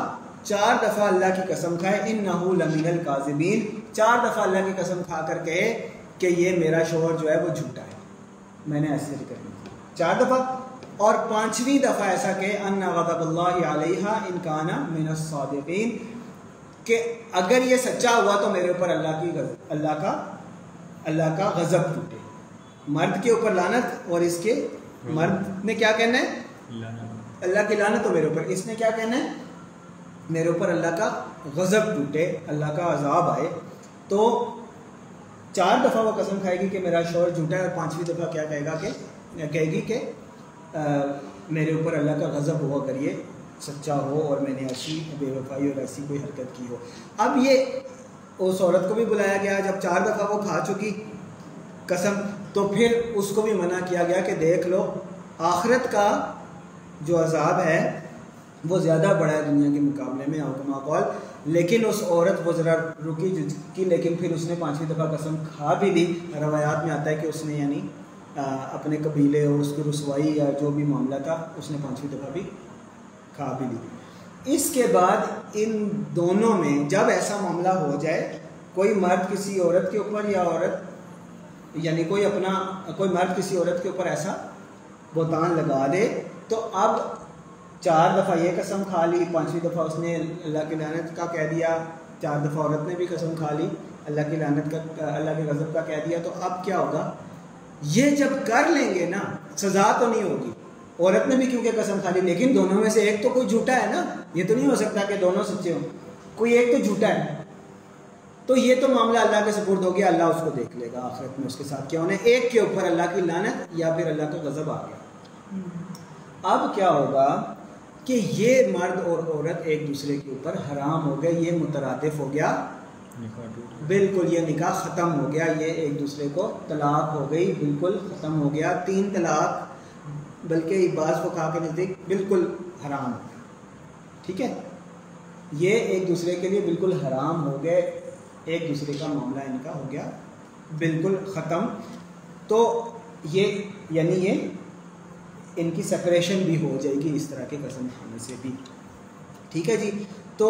Speaker 1: चार दफ़ा अल्लाह की कसम खाए। इन नहू लमीन काजिबीन। चार दफ़ा अल्लाह की कसम खा कर कहे कि ये मेरा शोहर जो है वो झूठा है। मैंने ऐसे कर चार दफ़ा। और पांचवी दफ़ा ऐसा कि अन्ना इनकाना मिनसादिकीन कि अगर ये सच्चा हुआ तो मेरे ऊपर अल्लाह की अल्लाह का अल्लाह का गज़ब टूटे। मर्द के ऊपर लानत और इसके मर्द ने क्या कहना है? अल्लाह की लानत तो मेरे ऊपर। इसने क्या कहना है? मेरे ऊपर अल्लाह का गज़ब टूटे अल्लाह का अजाब आए। तो चार दफ़ा वो कसम खाएगी कि मेरा शोर झूठा है और पांचवी दफ़ा क्या कहेगा कि कहेगी कि मेरे ऊपर अल्लाह का गज़ब हुआ करिए। सच्चा हो और मैंने ऐसी बेवफाई और ऐसी कोई हरकत की हो। अब ये उस औरत को भी बुलाया गया, जब चार दफ़ा वो खा चुकी कसम तो फिर उसको भी मना किया गया कि देख लो, आखरत का जो अजाब है, वो ज़्यादा बड़ा है दुनिया के मुकाबले में आउकमा कौल लेकिन उस औरत, वो ज़रा रुकी की लेकिन फिर उसने पाँचवीं दफ़ा कसम खा भी ली। रवायात में आता है कि उसने यानी अपने कबीले और उसकी रसवाई या जो भी मामला था, उसने पाँचवीं दफ़ा भी खा भी ली इसके बाद इन दोनों में जब ऐसा मामला हो जाए, कोई मर्द किसी औरत के ऊपर या औरत, यानी कोई अपना, कोई मर्द किसी औरत के ऊपर ऐसा बोतान लगा दे तो अब चार दफ़ा ये कसम खा ली, पांचवी दफ़ा उसने अल्लाह की लानत का कह दिया, चार दफ़ा औरत ने भी कसम खा ली, अल्लाह की लानत का, अल्लाह के गज़ब का कह दिया तो अब क्या होगा? ये जब कर लेंगे ना, सज़ा तो नहीं होगी। औरत ने भी क्योंकि कसम खा ली? लेकिन दोनों में से एक तो कोई झूठा है ना? ये तो नहीं हो सकता कि दोनों सच्चे हों। कोई एक तो झूठा है। तो ये तो मामला अल्लाह के सपुर्द हो गया अल्लाह उसको देख लेगा आखिरत में उसके साथ क्या होने एक के ऊपर अल्लाह की लानत या फिर अल्लाह का गज़ब आ गया। अब क्या होगा कि ये मर्द और औरत एक दूसरे के ऊपर हराम हो गए ये मुतरदफ हो गया। बिल्कुल ये निकाह ख़त्म हो गया ये एक दूसरे को तलाक हो गई बिल्कुल ख़त्म हो गया। तीन तलाक बल्कि बाज को कहा के नज़दीक बिल्कुल हराम ठीक है? ये एक दूसरे के लिए बिल्कुल हराम हो गए। एक दूसरे का मामला इनका हो गया। बिल्कुल ख़त्म। तो ये, यानी ये इनकी सेपरेशन भी हो जाएगी इस तरह के कसम खाने से भी। ठीक है जी? तो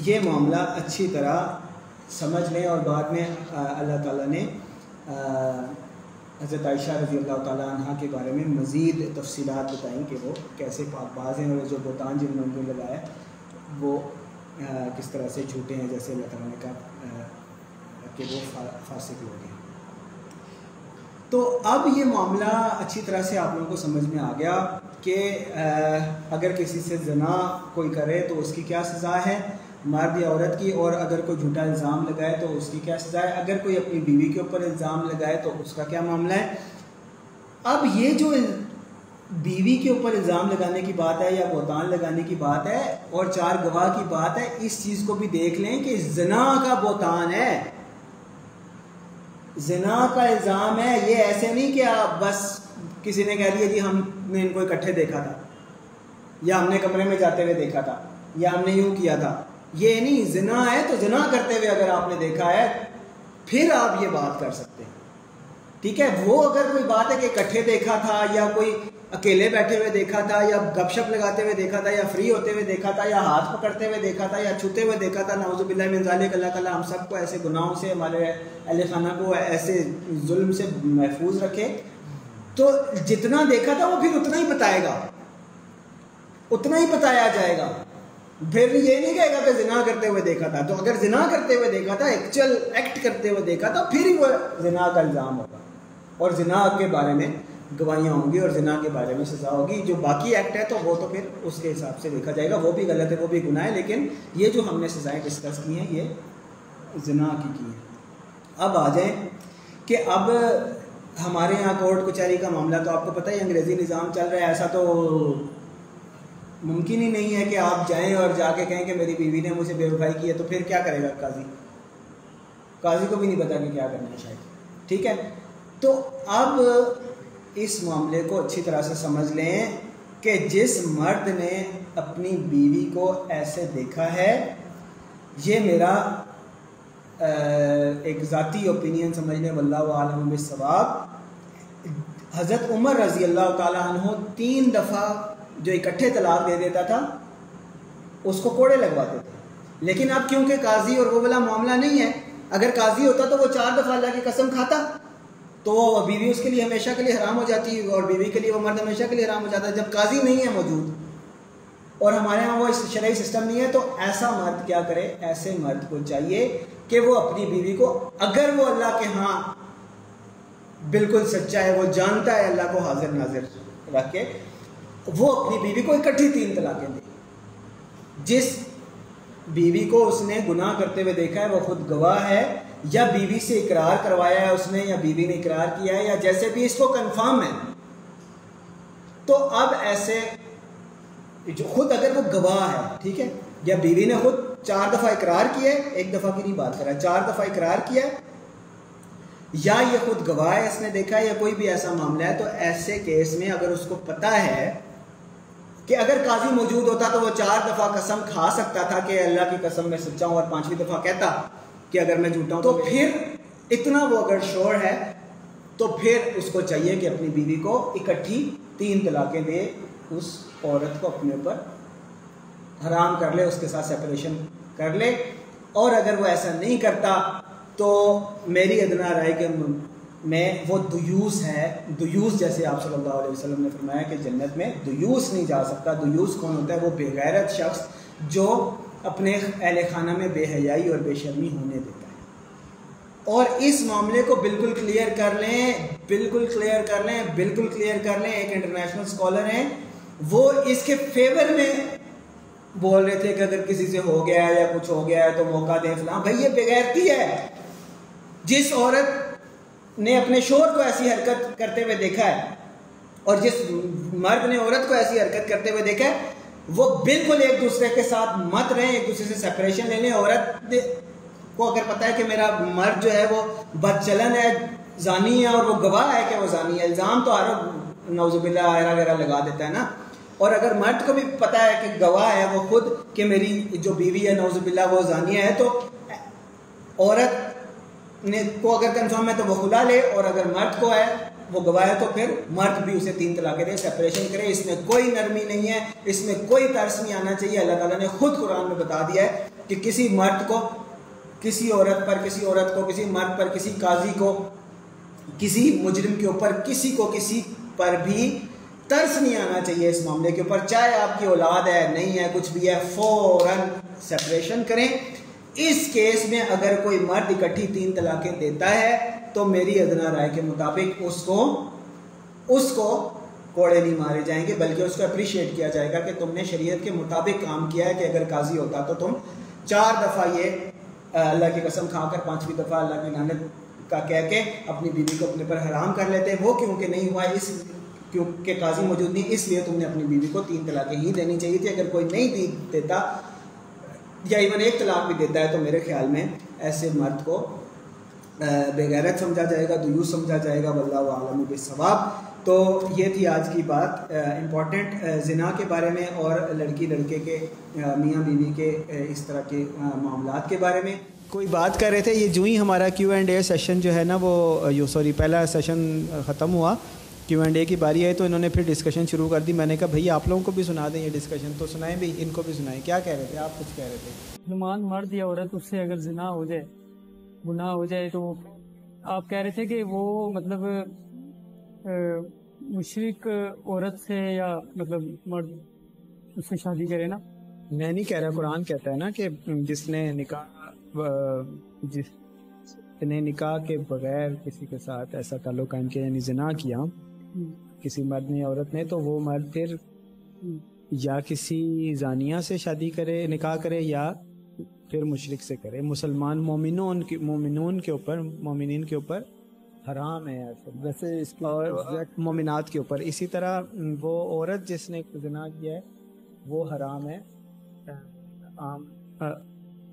Speaker 1: ये मामला अच्छी तरह समझ लें और बाद में अल्लाह ताला ने हज़रत आयशा रज़ी अल्लाह तह के बारे में मज़ीद तफसीलात बताई कि वो कैसे पाकबाज हैं और जो बोतान जिन्होंने उनको लगाया वो आ, किस तरह से झूठे हैं जैसे अल्लाह ताला ने कहा कि वो फासिक लोग हैं। तो अब ये मामला अच्छी तरह से आप लोगों को समझ में आ गया कि अगर किसी से जना कोई करे तो उसकी क्या सज़ा है मर्द या औरत की और अगर कोई झूठा इल्ज़ाम लगाए तो उसकी क्या सज़ा है? अगर कोई अपनी बीवी के ऊपर इल्ज़ाम लगाए तो उसका क्या मामला है? अब ये जो बीवी के ऊपर इल्ज़ाम लगाने की बात है या बोतान लगाने की बात है और चार गवाह की बात है, इस चीज़ को भी देख लें कि जना का बोतान है। जना का इल्ज़ाम है, ये ऐसे नहीं कि आप बस किसी ने कह दिया जी हमने इनको इकट्ठे देखा था, या हमने कमरे में जाते हुए देखा था, या हमने यूँ किया था। ये नहीं, जना है तो जना करते हुए अगर आपने देखा है, फिर आप ये बात कर सकते हैं। ठीक है? वो अगर कोई बात है कि इकट्ठे देखा था या कोई अकेले बैठे हुए देखा था या गपशप लगाते हुए देखा था या फ्री होते हुए देखा था या हाथ पकड़ते हुए देखा था या छूते हुए देखा था नाउजुबिल्लाजालिक अल्लाह ताला हम सबको ऐसे गुनाहों से, हमारे अहल खाना को ऐसे जुल्म से महफूज रखे। तो जितना देखा था वो फिर उतना ही बताएगा। उतना ही बताया जाएगा। फिर ये नहीं कहेगा कि जिना करते हुए देखा था। तो अगर जिना करते हुए देखा था एक्चुअल एक्ट करते हुए देखा था, फिर ही वो जिना का इल्ज़ाम होगा। और जिना के बारे में गवाहियाँ होंगी और जिना के बारे में सज़ा होगी। जो बाकी एक्ट है तो वो तो फिर उसके हिसाब से देखा जाएगा। वो भी गलत है, वो भी गुनाह है, लेकिन ये जो हमने सज़ाएँ डिस्कस की हैं, ये जिना की की हैं। अब आ जाएँ कि अब हमारे यहाँ कोर्ट कचहरी का मामला तो आपको पता है, अंग्रेज़ी निज़ाम चल रहा है। ऐसा तो मुमकिन ही नहीं है कि आप जाएँ और जाके कहें कि मेरी बीवी ने मुझे बेवफाई की है तो फिर क्या करेगा काजी? काजी को भी नहीं पता कि क्या करना है शायद। ठीक है? तो अब इस मामले को अच्छी तरह से समझ लें कि जिस मर्द ने अपनी बीवी को ऐसे देखा है, ये मेरा एक ज़ाती ओपिनियन समझने वाला आलम सवाब। हज़रत उमर रज़ी अल्लाह तु तीन दफ़ा जो इकट्ठे तलाक दे देता था, उसको कोड़े लगवाते थे। लेकिन अब क्योंकि काजी और वो वाला मामला नहीं है, अगर काजी होता तो वो चार दफ़ा अल्लाह की कसम खाता तो बीवी उसके लिए हमेशा के लिए हराम हो जाती और बीवी के लिए वो मर्द हमेशा के लिए हराम हो जाता है। जब काजी नहीं है मौजूद और हमारे यहाँ वो शरय सिस्टम नहीं है तो ऐसा मर्द क्या करे? ऐसे मर्द को चाहिए कि वो अपनी बीवी को, अगर वो अल्लाह के हाँ बिल्कुल सच्चा है, वो जानता है, अल्लाह को हाजिर नाजिर रख के वो अपनी बीवी को इकट्ठी तीन तलाकें दी। जिस बीवी को उसने गुनाह करते हुए देखा है, वो खुद गवाह है, या बीवी से इकरार करवाया है उसने, या बीवी ने इकरार किया है, या जैसे भी इसको कंफर्म है। तो अब ऐसे जो खुद अगर वो गवाह है, ठीक है, या बीवी ने खुद चार दफ़ा इकरार किया है, एक दफ़ा की नहीं बात कर करा चार दफ़ा इकरार किया है, या ये खुद गवाह है, इसने देखा है, या कोई भी ऐसा मामला है तो ऐसे केस में अगर उसको पता है कि अगर काजी मौजूद होता तो वो चार दफ़ा कसम खा सकता था कि अल्लाह की कसम में सच्चा हूँ और पांचवी दफ़ा कहता कि अगर मैं झूठा हूँ तो फिर इतना वो अगर शोर है तो फिर उसको चाहिए कि अपनी बीवी को इकट्ठी तीन तलाकें दे उस औरत को अपने ऊपर हराम कर ले उसके साथ सेपरेशन कर ले। और अगर वो ऐसा नहीं करता तो मेरी अदना राय के में वो दुयूस है, दुयूस जैसे आप सल्लल्लाहु अलैहि वसल्लम ने फरमाया कि जन्नत में दुयूस नहीं जा सकता। दुयूस कौन होता है? वो बेगैरत शख्स जो अपने अहल खाना में बेहयाई और बेशर्मी होने देता है। और इस मामले को बिल्कुल क्लियर कर लें, बिल्कुल क्लियर कर लें, बिल्कुल क्लियर कर लें। एक इंटरनेशनल स्कॉलर हैं, वो इसके फेवर में बोल रहे थे कि अगर किसी से हो गया है या कुछ हो गया है तो मौका दें फ़िलहाल भाई, ये बेगैरती है। जिस औरत ने अपने शोर को ऐसी हरकत करते हुए देखा है, और जिस मर्द ने औरत को ऐसी हरकत करते हुए देखा है, वो बिल्कुल एक दूसरे के साथ मत रहे, एक दूसरे से सेपरेशन ले लें। औरत को अगर पता है कि मेरा मर्द जो है वो बदचलन है, जानी है, और वो गवाह है कि वो जानी है, इल्ज़ाम तो हर नौजुबिल्ला वगैरह लगा देता है ना। और अगर मर्द को भी पता है कि गवाह है वो खुद कि मेरी जो बीवी है नौजुबिल्ला वो जानिया है तो औरत को अगर कंफर्म है तो वो खुला ले, और अगर मर्द को है, वो गवाह तो फिर मर्द भी उसे तीन तलाक दे सेपरेशन करे। इसमें कोई नरमी नहीं है, इसमें कोई तर्स नहीं आना चाहिए। अल्लाह ताला ने खुद कुरान में बता दिया है कि किसी मर्द को, किसी औरत पर, किसी औरत को, किसी मर्द पर, किसी काजी को, किसी मुजरिम के ऊपर, किसी को किसी पर भी तर्स नहीं आना चाहिए इस मामले के ऊपर। चाहे आपकी औलाद है, नहीं है, कुछ भी है, फ़ौरन सेपरेशन करें। इस केस में अगर कोई मर्द इकट्ठी तीन तलाकें देता है तो मेरी अदना राय के मुताबिक उसको उसको कोड़े नहीं मारे जाएँगे, बल्कि उसको अप्रिशिएट किया जाएगा कि तुमने शरीयत के मुताबिक काम किया है कि अगर काजी होता तो तुम चार दफ़ा ये अल्लाह की कसम खाकर पांचवी दफ़ा अल्लाह की नानत का कह के अपनी बीवी को अपने पर हराम कर लेते। वो क्योंकि नहीं हुआ? इस क्योंकि काजी मौजूद नहीं, इसलिए तुमने अपनी बीवी को तीन तलाकें ही देनी चाहिए थी। अगर कोई नहीं दी देता या इवन एक तलाक भी देता है तो मेरे ख्याल में ऐसे मर्द को बेगैरत समझा जाएगा, दुयूस समझा जाएगा वल्ला के सवाब। तो ये थी आज की बात। इंपॉर्टेंट जना के बारे में और लड़की लड़के के मियाँ बीवी के इस तरह के मामला के बारे में।
Speaker 3: कोई बात कर रहे थे, ये जो ही हमारा क्यू एंड ए सेशन जो है ना, वो यू सॉरी पहला सेशन ख़त्म हुआ। क्यू एंड ए की बारी आई तो इन्होंने फिर डिस्कशन शुरू कर दी। मैंने कहा भैया आप लोगों को भी सुना दें ये डिस्कशन तो सुनाएँ भी इनको भी सुनाएँ। क्या कह रहे थे? आप कुछ कह रहे थे?
Speaker 4: नुमान मर्द या औरत उससे अगर जिना हो जाए गुनाह हो जाए तो आप कह रहे थे कि वो मतलब मुशरक औरत से या मतलब मर्द उससे शादी करे ना?
Speaker 1: मैं नहीं कह रहा कुरान कहता है ना कि जिसने निकाह अ, जिसने निकाह के बगैर किसी के साथ ऐसा ताल्लुक कायम किया यानी जिना किया किसी मर्द ने औरत ने तो वो मर्द फिर या किसी जानिया से शादी करे निकाह करे या फिर मुशरक से करे। मुसलमान मोमिनून के मोमिनून के ऊपर मोमिनीन के ऊपर हराम है
Speaker 5: वैसे इसकी
Speaker 1: और मोमिनात के ऊपर। इसी तरह वो औरत जिसने जिना किया है वो हराम है। आम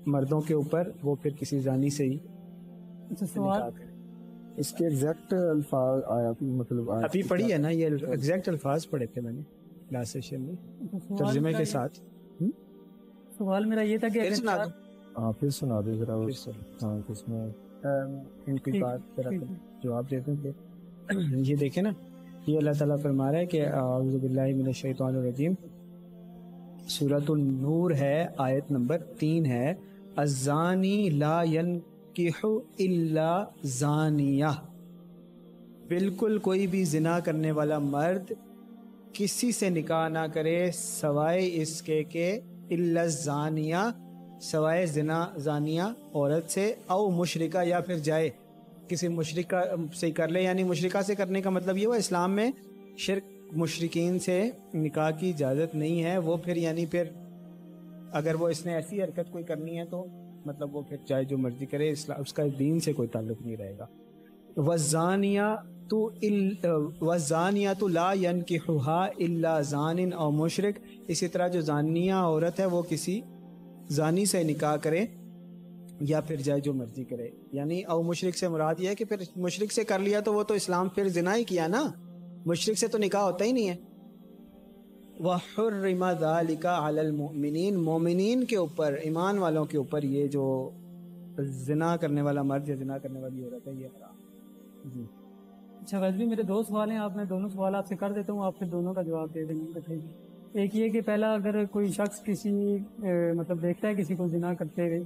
Speaker 1: मर्दों के ऊपर वो फिर किसी जानी से ही
Speaker 4: अच्छा सवाल
Speaker 5: इसके एग्जैक्ट अल्फाज आया मतलब आयत
Speaker 1: अभी पढ़ी है ना ये एग्जैक्ट अल्फाज पढ़े थे मैंने लास्ट सेशन में
Speaker 4: अच्छा,
Speaker 1: तर्जुमे के साथ
Speaker 4: सवाल मेरा ये था कि
Speaker 1: फिर
Speaker 4: अगर
Speaker 1: सुना दो
Speaker 5: हाँ फिर सुना दो जरा। हाँ इसमें
Speaker 1: अम, इनकी बात जरा
Speaker 4: है।
Speaker 1: जवाब दे देंगे *clears throat* ये देखे ना ये अल्लाह ताला फरमा रहा है कि आउज़ुबिल्लाहिमिनश्शैतानिर्रजीम सूरतुल नूर है आयत नंबर तीन है अजानी ला यनकिहु इल्ला जानिया। बिल्कुल कोई भी जिना करने वाला मर्द किसी से निकाह ना करे, सवाए इसके के इल्ला जानिया, सवाए जिना जानिया औरत से, औ मुशरिका या फिर जाए, किसी मुशरिका से कर ले, यानी मुशरिका से करने का मतलब ये हुआ, इस्लाम में शिरक मुशरिकीन से निकाह की इजाज़त नहीं है, वो फिर यानी फिर अगर वो इसने ऐसी हरकत कोई करनी है तो मतलब वो फिर चाहे जो मर्ज़ी करे उसका दीन से कोई ताल्लुक नहीं रहेगा। वजानिया तो वजानिया तो ला यन की इल्ला जानिन और मुशरक। इसी तरह जो जानिया औरत है, वो किसी जानी से निकाह करे या फिर जाए जो मर्ज़ी करे। यानी और मुशरक से मुराद यह है कि फिर मुशरक से कर लिया तो वो तो इस्लाम फिर जिना ही किया ना? मुशरक से तो निकाह होता ही नहीं है। अलल मुमिनीन मोमिनीन के ऊपर ईमान वालों के ऊपर ये जो जिना करने वाला मर्द या जिना करने वाली औरत है ये हराम जी।
Speaker 4: अच्छा वैसे भी मेरे दो सवाल हैं आप मैं दोनों सवाल आपसे कर देता हूँ आप फिर दोनों का जवाब दे देंगे बताइए। एक ये कि पहला अगर कोई शख्स किसी ए, मतलब देखता है किसी को जिना करते हुए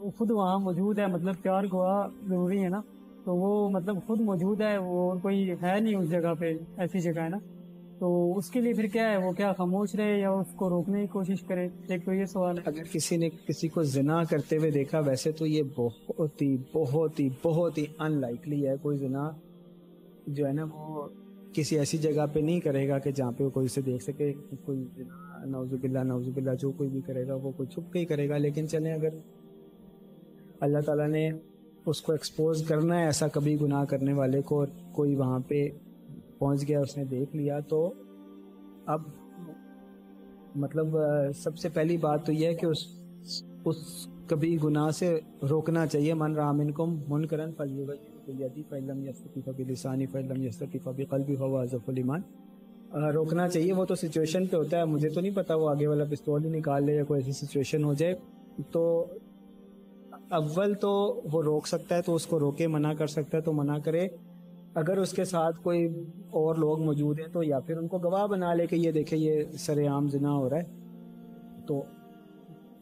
Speaker 4: वो खुद वहाँ मौजूद है मतलब चार गवाह ज़रूरी है ना तो वो मतलब खुद मौजूद है वो कोई है नहीं उस जगह पे ऐसी जगह है ना? तो उसके लिए फिर क्या है? वो क्या खामोश रहे या उसको रोकने की कोशिश करे? एक तो ये सवाल है।
Speaker 1: अगर किसी ने किसी को जिना करते हुए देखा, वैसे तो ये बहुत ही बहुत ही बहुत ही अनलाइकली है। कोई जिना जो है ना, वो किसी ऐसी जगह पे नहीं करेगा कि जहाँ पे कोई उसे देख सके। कोई जिना नौजुबिल्ला नौजुबिल्ला जो कोई भी करेगा, वो कोई छुप के ही करेगा। लेकिन चले, अगर अल्लाह ताला ने उसको एक्सपोज करना है, ऐसा कभी गुनाह करने वाले को और कोई वहाँ पे पहुँच गया उसने देख लिया तो अब मतलब सबसे पहली बात तो यह है कि उस उस कभी गुनाह से रोकना चाहिए। मन रामिन को मुन करन फलियदी फैलम यस्तकीफ़ा बिलिसानी फैलम यस्तकीफ़ा बिक़ल्बी हुवा अज़फ़ुल ईमान। अ, रोकना चाहिए वो तो सिचुएशन पे होता है। मुझे तो नहीं पता वो आगे वाला पिस्तौल ही निकाल ले या कोई ऐसी सिचुएशन हो जाए। तो अव्वल तो वो रोक सकता है तो उसको रोके मना कर सकता है तो मना करे। अगर उसके साथ कोई और लोग मौजूद हैं तो या फिर उनको गवाह बना ले कि ये देखे ये सरेआम जिना हो रहा है तो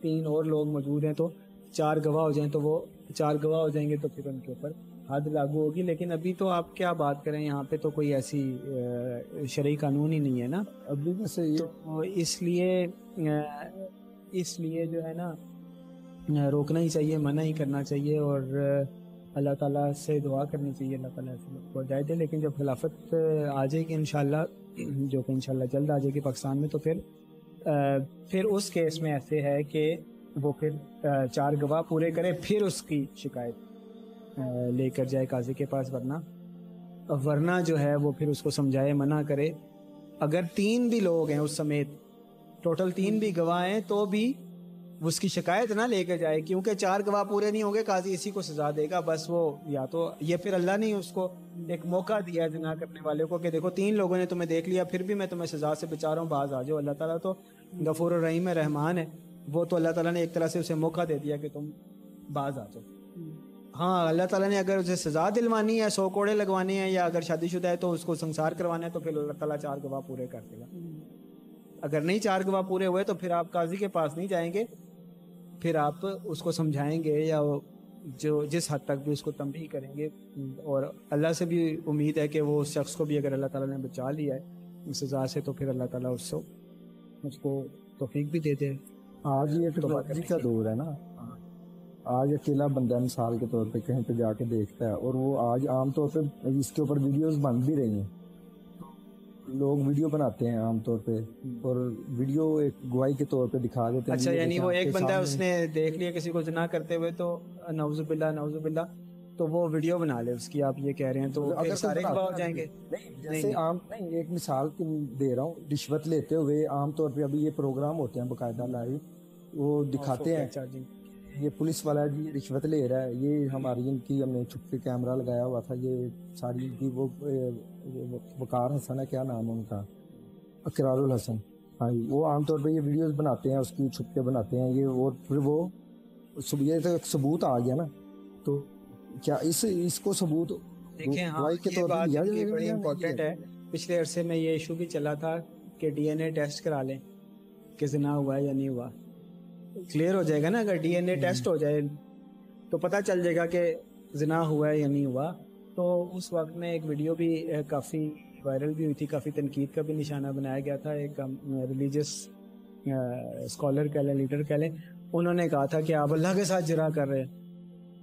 Speaker 1: तीन और लोग मौजूद हैं तो चार गवाह हो जाएँ तो वो चार गवाह हो जाएँगे तो फिर उनके ऊपर हद लागू होगी। लेकिन अभी तो आप क्या बात करें यहाँ पे तो कोई ऐसी शरई कानून ही नहीं है ना।
Speaker 5: अभी वैसे ये
Speaker 1: तो इसलिए इसलिए जो है ना रोकना ही चाहिए मना ही करना चाहिए और अल्लाह ताला से दुआ करनी चाहिए अल्लाह ताला ऐसे लोग को दे। लेकिन जब खिलाफत आ जाएगी इंशाल्लाह जो कि इंशाल्लाह जल्द आ जाएगी पाकिस्तान में तो फिर अ, फिर उस केस में ऐसे है कि वो फिर अ, चार गवाह पूरे करे फिर उसकी शिकायत लेकर जाए काजी के पास। वरना वरना जो है वो फिर उसको समझाए मना करे। अगर तीन भी लोग हैं उस समेत टोटल तीन भी गवाह हैं तो भी उसकी शिकायत ना लेकर जाए, क्योंकि चार गवाह पूरे नहीं होंगे, काजी इसी को सजा देगा। बस वो, या तो ये फिर अल्लाह ने उसको एक मौका दिया है जिना करने वाले को कि देखो, तीन लोगों ने तुम्हें देख लिया, फिर भी मैं तुम्हें सजा से बचा रहा हूँ, बाज आ जाओ। अल्लाह ताला तो गफूर रहीम रहमान है। वो तो अल्लाह ताला ने एक तरह से उसे मौका दे दिया कि तुम बाज आ जाओ। हाँ अल्लाह ताला ने अगर उसे सजा दिलवानी है, सौ कोड़े लगवाने हैं, या अगर शादीशुदा है तो उसको संसार करवाना है तो फिर अल्लाह ताला चार गवाह पूरे कर देगा। अगर नहीं चार गवाह पूरे हुए तो फिर आप काजी के पास नहीं जाएँगे। फिर आप उसको समझाएँगे या जो जिस हद तक भी उसको तंबी करेंगे और अल्लाह से भी उम्मीद है कि वो उस शख्स को भी अगर अल्लाह ताला ने बचा लिया है सजा से तो फिर अल्लाह ताला उसको
Speaker 4: उसको तोफीक भी दे दे।
Speaker 5: आज ये टेक्नोलॉजी का दौर है ना। आज अकेला बंदा मिसाल के तौर पे कहीं पे जाके देखता है और वो आज आमतौर पे इसके ऊपर वीडियोस बन भी रही हैं। लोग वीडियो बनाते हैं आमतौर पे और वीडियो एक गवाही के तौर पे दिखा देते हैं
Speaker 1: अच्छा यानी वो एक बंदा है। उसने देख लिया किसी को जना करते हुए तो नवजुबिल्ला नवजुबिल्ला तो वो वीडियो बना ले उसकी आप ये कह रहे हैं तो
Speaker 5: अगर
Speaker 1: सारे हो जाएँगे।
Speaker 5: नहीं जैसे आम नहीं एक मिसाल दे रहा हूँ रिश्वत लेते हुए आमतौर पे अभी ये प्रोग्राम होते हैं बाकायदा लाइव वो दिखाते हैं।
Speaker 1: अच्छा
Speaker 5: ये पुलिस वाला जी रिश्वत ले रहा है। ये हमारी इनकी हमने छुप के कैमरा लगाया हुआ था। ये सारी इनकी वो वकार हसन है क्या नाम है उनका? अकरारुल हसन। हाँ जी वो आमतौर पे ये वीडियोस बनाते हैं उसकी छुप के बनाते हैं। ये और फिर वो ये तो एक सबूत आ गया ना। तो क्या इस इसको सबूत
Speaker 1: देखें हाँ
Speaker 5: के
Speaker 1: ये बात बड़ी इम्पोर्टेंट है। पिछले अरसे में ये इशू भी चला था कि डीएनए टेस्ट करा लें। कि जना हुआ है या नहीं हुआ? क्लियर हो जाएगा ना? अगर डीएनए। टेस्ट हो जाए तो पता चल जाएगा कि जना हुआ है या नहीं हुआ। तो उस वक्त में एक वीडियो भी काफ़ी वायरल भी हुई थी काफ़ी तनकीद का भी निशाना बनाया गया था। एक रिलीजियस स्कॉलर कह लें लीडर कह लें उन्होंने कहा था कि आप अल्लाह के साथ जरा कर रहे हैं।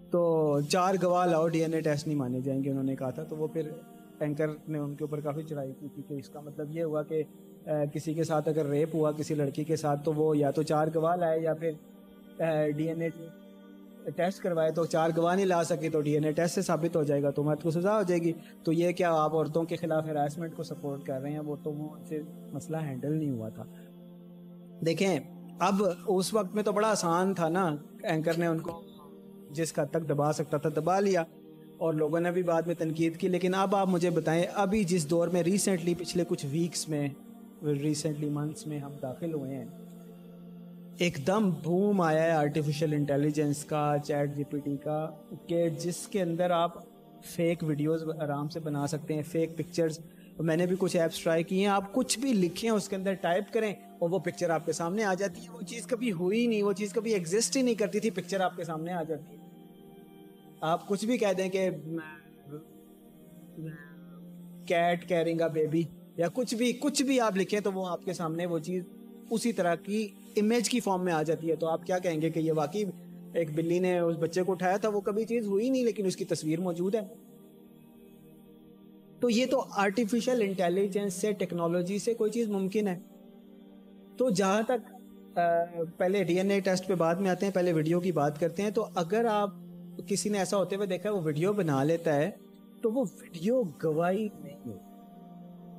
Speaker 1: तो चार गवाह लाओ डीएनए टेस्ट नहीं माने जाएँगे उन्होंने कहा था। तो वो फिर एंकर ने उनके ऊपर काफ़ी चढ़ाई की थी कि इसका मतलब ये हुआ कि किसी के साथ अगर रेप हुआ किसी लड़की के साथ तो वो या तो चार गवाह लाए या फिर डीएनए टेस्ट करवाए तो चार गवाह नहीं ला सके तो डीएनए टेस्ट से साबित हो जाएगा तो मर्द को सजा हो जाएगी। तो ये क्या आप औरतों के खिलाफ हरासमेंट को सपोर्ट कर रहे हैं? वो तो से मसला हैंडल नहीं हुआ था। देखें, अब उस वक्त में तो बड़ा आसान था ना एंकर ने उनको जिस हद तक दबा सकता था, दबा लिया। और लोगों ने भी बाद में तनकीद की, लेकिन अब आप मुझे बताएँ, अभी जिस दौर में रिसेंटली पिछले कुछ वीक्स में रिसेंटली मंथ्स में हम दाखिल हुए हैं। एकदम बूम आया है आर्टिफिशियल इंटेलिजेंस का चैट जीपीटी का, के जिसके अंदर आप फेक वीडियोस आराम से बना सकते हैं फेक पिक्चर्स मैंने भी कुछ ऐप्स ट्राई किए हैं, आप कुछ भी लिखें, उसके अंदर टाइप करें, और वो पिक्चर आपके सामने आ जाती है। वो चीज़ कभी हुई नहीं, वो चीज़ कभी एग्जिस्ट ही नहीं करती थी पिक्चर आपके सामने आ जाती है। आप कुछ भी कह दें कि कैट कैरिंग अ बेबी या कुछ भी कुछ भी आप लिखें तो वो आपके सामने वो चीज़ उसी तरह की इमेज की फॉर्म में आ जाती है। तो आप क्या कहेंगे कि ये वाकई एक बिल्ली ने उस बच्चे को उठाया था, वो कभी चीज़ हुई नहीं, लेकिन उसकी तस्वीर मौजूद है। तो ये तो आर्टिफिशियल इंटेलिजेंस से टेक्नोलॉजी से कोई चीज़ मुमकिन है। तो जहाँ तक पहले डीएनए टेस्ट पे बाद में आते हैं, पहले वीडियो की बात करते हैं तो अगर आप किसी ने ऐसा होते हुए देखा है, वो वीडियो बना लेता है तो वो वीडियो गवाही नहीं है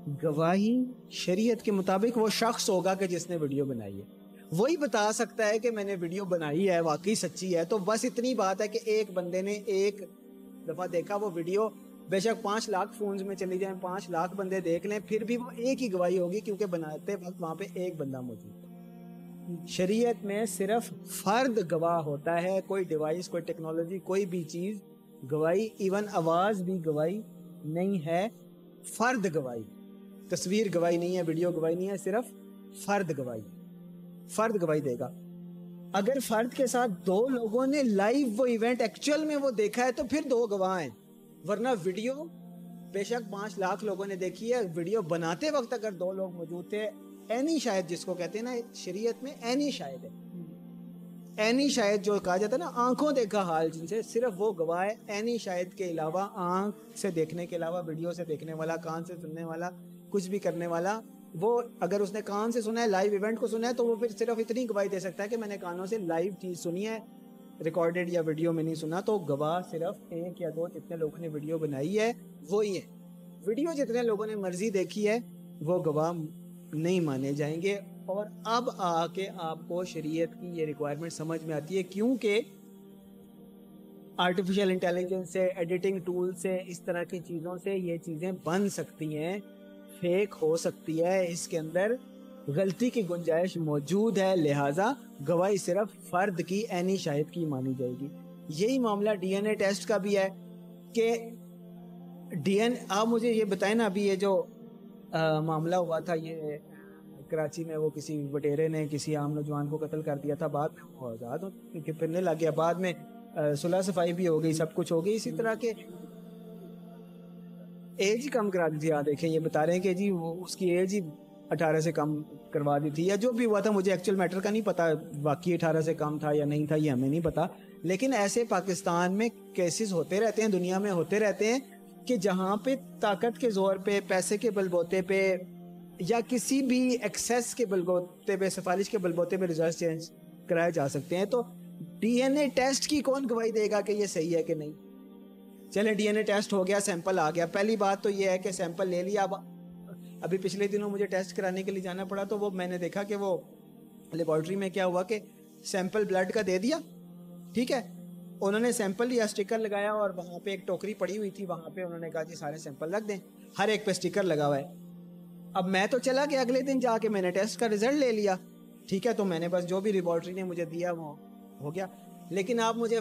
Speaker 1: गवाही शरीयत के मुताबिक वो शख्स होगा कि जिसने वीडियो बनाई है। वही बता सकता है कि मैंने वीडियो बनाई है, वाकई सच्ची है। तो बस इतनी बात है कि एक बंदे ने एक दफ़ा देखा, वो वीडियो बेशक पाँच लाख फ़ोन में चली जाए, पाँच लाख बंदे देख लें, फिर भी वो एक ही गवाही होगी क्योंकि बनाते वक्त वहाँ पे एक बंदा मौजूद था। शरीयत में सिर्फ़ फर्द गवाह होता है, कोई डिवाइस, कोई टेक्नोलॉजी, कोई भी चीज़, गवाही, इवन आवाज़ भी गवाही नहीं है, फर्द गवाही। तस्वीर गवाही नहीं है, वीडियो गवाही नहीं है, सिर्फ़ फर्द गवाही फर्द गवाही देगा। अगर फर्द के साथ दो लोगों ने लाइव वो इवेंट एक्चुअल में वो देखा है तो फिर दो गवाह हैं। वरना वीडियो, बेशक पाँच लाख लोगों ने देखी है, वीडियो बनाते वक्त अगर दो लोग मौजूद थे, एनी शायद जिसको कहते हैं ना, शरीयत में एनी शायद है। एनी शायद जो कहा जाता है ना, आँखों देखा हाल जिनसे, सिर्फ़ वो गवाह है, एनी शायद के अलावा आँख से देखने के अलावा, वीडियो से देखने वाला, कान से सुनने वाला कुछ भी करने वाला, वो अगर उसने कान से सुना है लाइव इवेंट को सुना है तो वो फिर सिर्फ़ इतनी गवाही दे सकता है कि मैंने कानों से लाइव चीज़ सुनी है रिकॉर्डेड या वीडियो में नहीं सुना तो गवाह सिर्फ़ एक या दो जितने लोगों ने वीडियो बनाई है, वो ही है। वीडियो जितने लोगों ने मर्ज़ी देखी है, वो गवाह नहीं माने जाएँगे। और अब आके आपको शरीयत की ये रिक्वायरमेंट समझ में आती है, क्योंकि आर्टिफिशियल इंटेलिजेंस से एडिटिंग टूल से, इस तरह की चीज़ों से ये चीज़ें बन सकती हैं। फेक हो सकती है। इसके अंदर गलती की गुंजाइश मौजूद है। लिहाजा गवाही सिर्फ़ फर्द की एनी शाहिद की मानी जाएगी। यही मामला डीएनए टेस्ट का भी है कि डीएन आप मुझे ये बताएँ ना अभी ये जो आ, मामला हुआ था ये कराची में वो किसी बटेरे ने किसी आम नौजवान को कत्ल कर दिया था। बाद में वो आज़ाद फिरने लग गया। बाद में सुलह सफ़ाई भी हो गई सब कुछ हो गई। इसी तरह के एज ही कम करा दी थी हाँ देखें, ये बता रहे हैं कि जी, वो उसकी एज ही अठारह से कम करवा दी थी, या जो भी हुआ था, मुझे एक्चुअल मैटर का नहीं पता, बाकी अठारह से कम था या नहीं था, ये हमें नहीं पता, लेकिन ऐसे पाकिस्तान में केसेस होते रहते हैं, दुनिया में होते रहते हैं, कि जहाँ पे ताकत के ज़ोर पे, पैसे के बलबोते पे, या किसी भी एक्सेस के बलबोते पे, सिफारिश के बलबोते पे रिज़ल्ट चेंज कराए जा सकते हैं तो डीएनए टेस्ट की कौन गवाही देगा कि ये सही है कि नहीं? चले डीएनए टेस्ट हो गया सैंपल आ गया। पहली बात तो ये है कि सैंपल ले लिया। अब, अभी पिछले दिनों मुझे टेस्ट कराने के लिए जाना पड़ा तो वो मैंने देखा कि वो लेबॉर्ट्री में क्या हुआ कि सैंपल ब्लड का दे दिया, ठीक है? उन्होंने सैंपल लिया स्टिकर लगाया और वहाँ पे एक टोकरी पड़ी हुई थी, वहाँ पे उन्होंने कहा जी सारे सैंपल रख दें। हर एक पे स्टिकर लगा हुआ है। अब मैं तो चला गया अगले दिन जाके, मैंने टेस्ट का रिज़ल्ट ले लिया, ठीक है? तो मैंने बस जो भी रिबॉर्ट्री ने मुझे दिया वो हो गया। लेकिन आप मुझे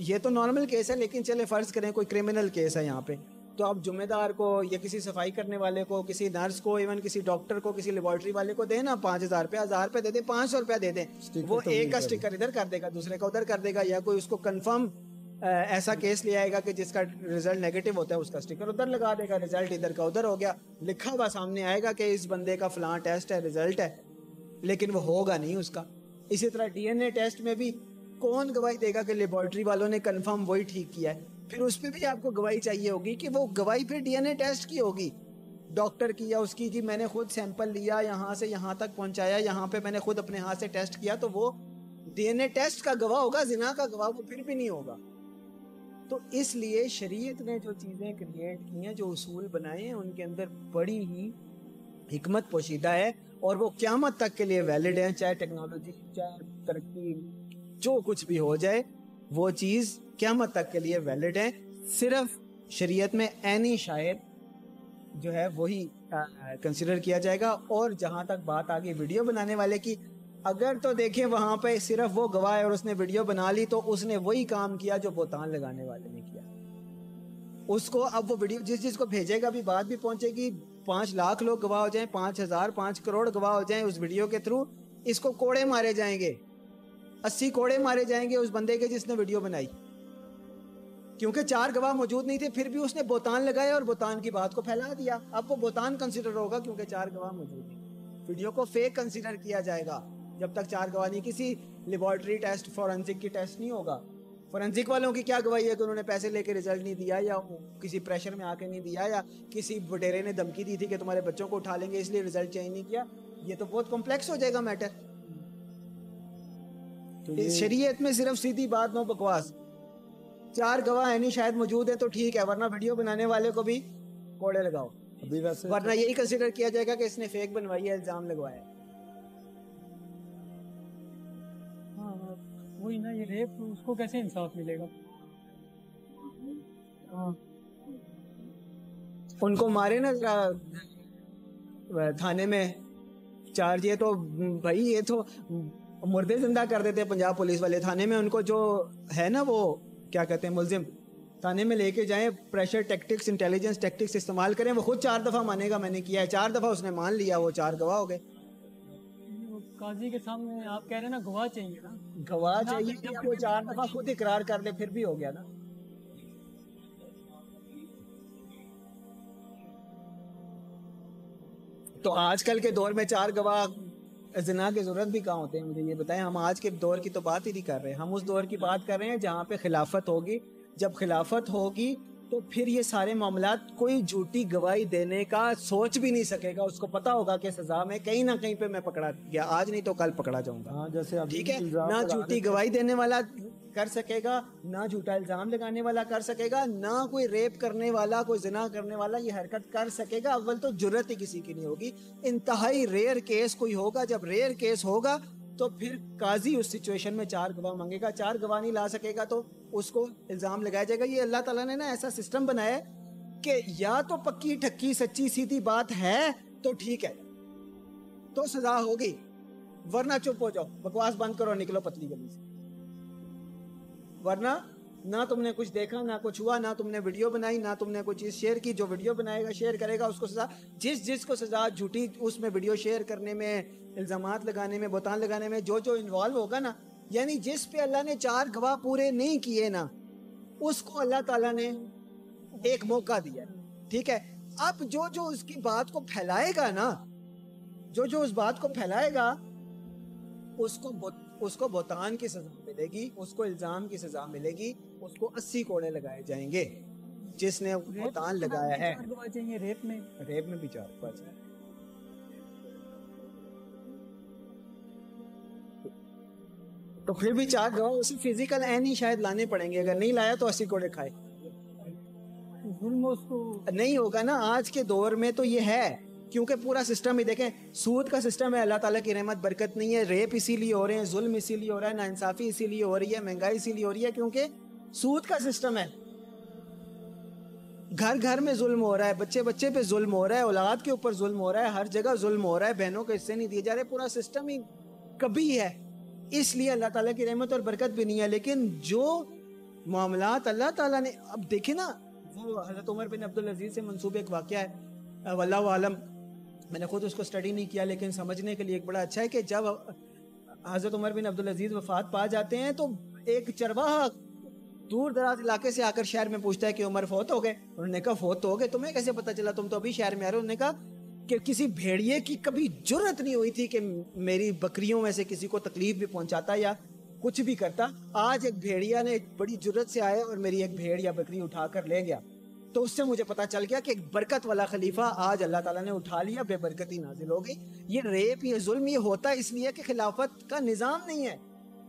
Speaker 1: ये तो नॉर्मल केस है लेकिन चले फ़र्ज़ करें कोई क्रिमिनल केस है यहाँ पे। तो आप जुम्मेदार को या किसी सफ़ाई करने वाले को किसी नर्स को इवन किसी डॉक्टर को किसी लेबोरेटरी वाले को देना पाँच हज़ार रुपया हज़ार रुपया दे दे पाँच सौ रुपया दे दे। वो
Speaker 5: तो
Speaker 1: एक का स्टिकर इधर कर देगा दूसरे का उधर कर देगा या कोई उसको कंफर्म ऐसा केस ले आएगा कि जिसका रिज़ल्ट नेगेटिव होता है उसका स्टिकर उधर लगा देगा रिज़ल्ट इधर का उधर हो गया। लिखा हुआ सामने आएगा कि इस बंदे का फलां टेस्ट है रिज़ल्ट है लेकिन वो होगा नहीं उसका। इसी तरह डीएनए टेस्ट में भी कौन गवाही देगा कि लेबोरेटरी वालों ने कंफर्म वही ठीक किया है? फिर उस पर भी आपको गवाही चाहिए होगी कि वो गवाही फिर डीएनए टेस्ट की होगी। डॉक्टर की या उसकी जी मैंने खुद सैंपल लिया, यहाँ से यहाँ तक पहुँचाया, यहाँ पे मैंने खुद अपने हाथ से टेस्ट किया तो वो डीएनए टेस्ट का गवाह होगा, जिना का गवाह वो फिर भी नहीं होगा। तो इसलिए शरीयत ने जो चीज़ें क्रिएट की हैं, जो उसूल बनाए हैं, उनके अंदर बड़ी ही हमत पोशीदा है, और वो क्यामत तक के लिए वैलिड है, चाहे टेक्नोलॉजी चाहे तरक्की जो कुछ भी हो जाए, वो चीज़ क्यामत तक के लिए वैलिड है। सिर्फ़ शरीयत में एनी शायद जो है वही कंसिडर किया जाएगा। और जहाँ तक बात आ गई वीडियो बनाने वाले की, अगर तो देखें वहाँ पे सिर्फ़ वो गवाह है और उसने वीडियो बना ली तो उसने वही काम किया जो बोतान लगाने वाले ने किया। उसको अब वो वीडियो जिस जिसको भेजेगा भी बात भी पहुंचेगी। पाँच लाख लोग गवाह हो जाए, पाँच हज़ार, पाँच करोड़ गवाह हो जाए उस वीडियो के थ्रू इसको कोड़े मारे जाएँगे। अस्सी कोड़े मारे जाएँगे उस बंदे के जिसने वीडियो बनाई। क्योंकि चार गवाह मौजूद नहीं थे, फिर भी उसने बोतान लगाया और बोतान की बात को फैला दिया। अब वो बोतान कंसिडर होगा क्योंकि चार गवाह मौजूद नहीं वीडियो को फेक कंसिडर किया जाएगा। जब तक चार गवाह नहीं, किसी लेबोरेटरी टेस्ट फॉरेंसिक की टेस्ट नहीं होगा। फॉरेंसिक वालों की क्या गवाही है कि उन्होंने पैसे लेके रिज़ल्ट नहीं दिया या किसी प्रेशर में आके नहीं दिया या किसी बटेरे ने धमकी दी थी कि तुम्हारे बच्चों को उठा लेंगे, इसलिए रिज़ल्ट चेंज नहीं किया? ये तो बहुत कॉम्प्लेक्स हो जाएगा मैटर तो शरीयत में सिर्फ़ सीधी बात नो बकवास। चार गवाह है नहीं शायद मौजूद है तो ठीक है वरना वीडियो बनाने वाले को भी कोड़े लगाओ।
Speaker 5: अभी वैसे
Speaker 1: वरना यही कंसिडर किया जाएगा कि इसने फेक बनवाई है इल्ज़ाम लगवाया
Speaker 4: हाँ हाँ, वही ना ये रेप उसको कैसे इंसाफ मिलेगा? हाँ।
Speaker 1: उनको मारे ना जरा थाने में। चार्ज ये तो भाई ये तो मुर्दे ज़िंदा कर देते पंजाब पुलिस वाले। थाने में उनको जो है ना वो क्या कहते हैं मुलजिम थाने में लेके जाएँ प्रेशर टैक्टिक्स इंटेलिजेंस टैक्टिक्स इस्तेमाल करें। वो खुद चार दफ़ा मानेगा मैंने किया है। चार दफ़ा उसने मान लिया वो चार गवाह हो गए।
Speaker 4: काजी के सामने आप कह रहे हैं ना गवाह चाहिए ना
Speaker 1: गवाह चाहिए कि वो चार दफ़ा खुद इकरार कर ले फिर भी हो गया ना। तो आजकल के दौर में चार गवाह जना की ज़रूरत भी कहाँ होते हैं? मुझे ये बताएँ, हम आज के दौर की तो बात ही नहीं कर रहे। हैं हम उस दौर की बात कर रहे हैं जहाँ पे खिलाफत होगी। जब खिलाफत होगी तो फिर ये सारे मामला कोई झूठी गवाही देने का सोच भी नहीं सकेगा। उसको पता होगा कि सजा में कहीं ना कहीं पे मैं पकड़ा गया। आज नहीं तो कल पकड़ा जाऊँगा।
Speaker 5: हाँ जैसे
Speaker 1: ठीक है? ना झूठी गवाही देने वाला कर सकेगा ना झूठा इल्ज़ाम लगाने वाला कर सकेगा ना कोई रेप करने वाला कोई जिना करने वाला ये हरकत कर सकेगा। अव्वल तो ज़रूरत ही किसी की नहीं होगी। इंतहाई रेयर केस कोई होगा। जब रेयर केस होगा तो फिर काजी उस सिचुएशन में चार गवाह मांगेगा। चार गवाह नहीं ला सकेगा तो उसको इल्ज़ाम लगाया जाएगा। ये अल्लाह ताला ने ना ऐसा सिस्टम बनाया कि या तो पक्की, ठक्की, सच्ची, सीधी बात है तो ठीक है तो सजा होगी। वरना चुप हो जाओ, बकवास बंद करो निकलो पतली गली से। वरना ना तुमने कुछ देखा, ना कुछ हुआ, ना तुमने वीडियो बनाई, ना तुमने कोई चीज़ शेयर की। जो वीडियो बनाएगा शेयर करेगा, उसको सजा, जिस जिसको सजा झूठी, उसमें वीडियो शेयर करने में इल्ज़ाम लगाने में, बोतान लगाने में, जो जो इन्वॉल्व होगा ना, यानी जिस पे अल्लाह ने चार गवाह पूरे नहीं किए ना, उसको अल्लाह ताला ने एक मौका दिया। ठीक है? अब जो जो उसकी बात को फैलाएगा ना, जो जो उस बात को फैलाएगा, उसको उसको बोतान की सजा मिलेगी उसको इल्ज़ाम की सजा मिलेगी उसको अस्सी कोड़े लगाए जाएँगे। जिसने बोतान लगाया है।
Speaker 4: रेप में।
Speaker 1: रेप में भी चार पाँच तो फिर भी चार गवाह उसे फ़िज़िकल एन ही शायद लाने पड़ेंगे। अगर नहीं लाया तो अस्सी कोड़े खाए। नहीं होगा ना आज के दौर में तो ये है। क्योंकि पूरा सिस्टम ही देखें, सूद का सिस्टम है, अल्लाह ताला की रहमत, बरकत नहीं है, रेप इसीलिए हो रहे हैं, जुल्म इसीलिए हो रहा है, नाइंसाफ़ी इसीलिए हो रही है, महँगाई इसीलिए हो रही है, क्योंकि सूद का सिस्टम है। घर घर में जुल्म हो रहा है, बच्चे बच्चे पे जुल्म हो रहा है, औलाद के ऊपर जुल्म हो रहा है, हर जगह जुल्म हो रहा है, बहनों को हिस्से नहीं दिए जा रहे पूरा सिस्टम ही कभी है। इसलिए अल्लाह ताला की रहमत और बरकत भी नहीं है, लेकिन जो मामला अल्लाह ताला ने, अब देखे ना, वो हज़रत उमर बिन अब्दुल अज़ीज़ से मनसूब एक वाक़ है वल्ला आलम मैंने खुद उसको स्टडी नहीं किया, लेकिन समझने के लिए एक बड़ा अच्छा है कि जब हज़रत उमर बिन अब्दुल अज़ीज़ वफात पा जाते हैं तो एक चरवाहा दूर दराज इलाके से आकर शहर में पूछता है कि उमर, फोत हो गए? उन्होंने कहा, फोत हो गए। तुम्हें कैसे पता चला? तुम तो अभी शहर में आ रहे हो। उन्होंने कहा कि किसी भेड़िए की कभी ज़रूरत नहीं हुई थी कि मेरी बकरियों में से किसी को तकलीफ़ भी पहुंचाता या कुछ भी करता। आज एक भेड़िया ने बड़ी ज़रूरत से आया और मेरी एक भेड़ या बकरी उठा कर ले गया। तो उससे मुझे पता चल गया कि एक बरकत वाला खलीफा आज अल्लाह ताला ने उठा लिया, बेबरकती नाजिल हो गई। ये रेप, ये जुल्म, ये होता इसलिए कि खिलाफत का निज़ाम नहीं है।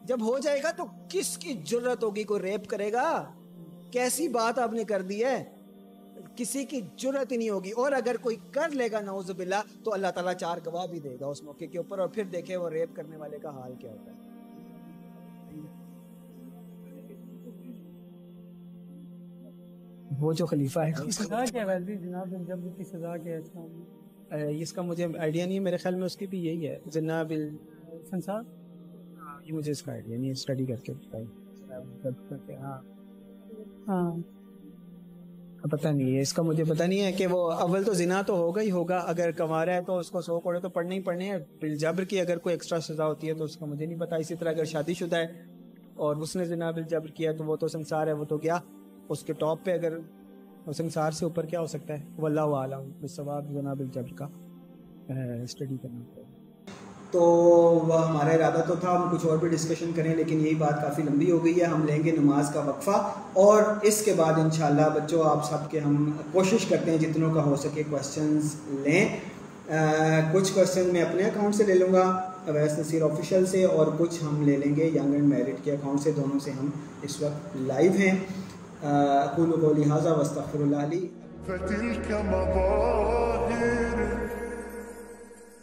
Speaker 1: जब हो जाएगा तो किसकी ज़रूरत होगी कोई रेप करेगा? कैसी बात आपने कर दी है? किसी की ज़रूरत ही नहीं होगी। और अगर कोई कर लेगा नौजुबिल्ला तो अल्लाह ताला चार गवाह भी देगा उस मौके के ऊपर। और फिर देखे वो रेप करने वाले का हाल क्या होता है। वो जो खलीफा है।
Speaker 4: सजा क्या वैसे जनाब जब की सजा क्या है
Speaker 1: इसका? मुझे आइडिया नहीं है मेरे ख्याल में उसकी भी यही है। जनाब
Speaker 4: संसार
Speaker 1: ये मुझे इसका आइडिया नहीं स्टडी करके बताइए। हाँ।
Speaker 4: हाँ।
Speaker 1: पता नहीं है इसका मुझे पता नहीं है कि वो अव्वल तो जिना तो होगा ही होगा अगर कमा रहा है तो उसको सौ कोड़े तो पढ़ने ही पढ़ने हैं। बिलजबर की अगर कोई एक्स्ट्रा सजा होती है तो उसका मुझे नहीं पता। इसी तरह अगर शादीशुदा है और उसने जिना बिलजबर किया तो वो तो संसार है वो तो गया। उसके टॉप पे अगर संसार से ऊपर क्या हो सकता है? वल्ला आलम सवाब जना बिलजबर का स्टडी करना। तो वह हमारा इरादा तो था हम कुछ और भी डिस्कशन करें लेकिन यही बात काफ़ी लंबी हो गई है। हम लेंगे नमाज़ का वक्फ़ा और इसके बाद इन बच्चों आप सब के हम कोशिश करते हैं जितनों का हो सके क्वेश्चंस लें। आ, कुछ क्वेश्चन मैं अपने अकाउंट से ले लूँगा अवैस नसीर ऑफिशियल से और कुछ हम ले लेंगे यंग एंड मैरिड के अकाउंट से। दोनों से हम इस वक्त लाइव हैं। अकुल को लिहाजा वस्तफ़रली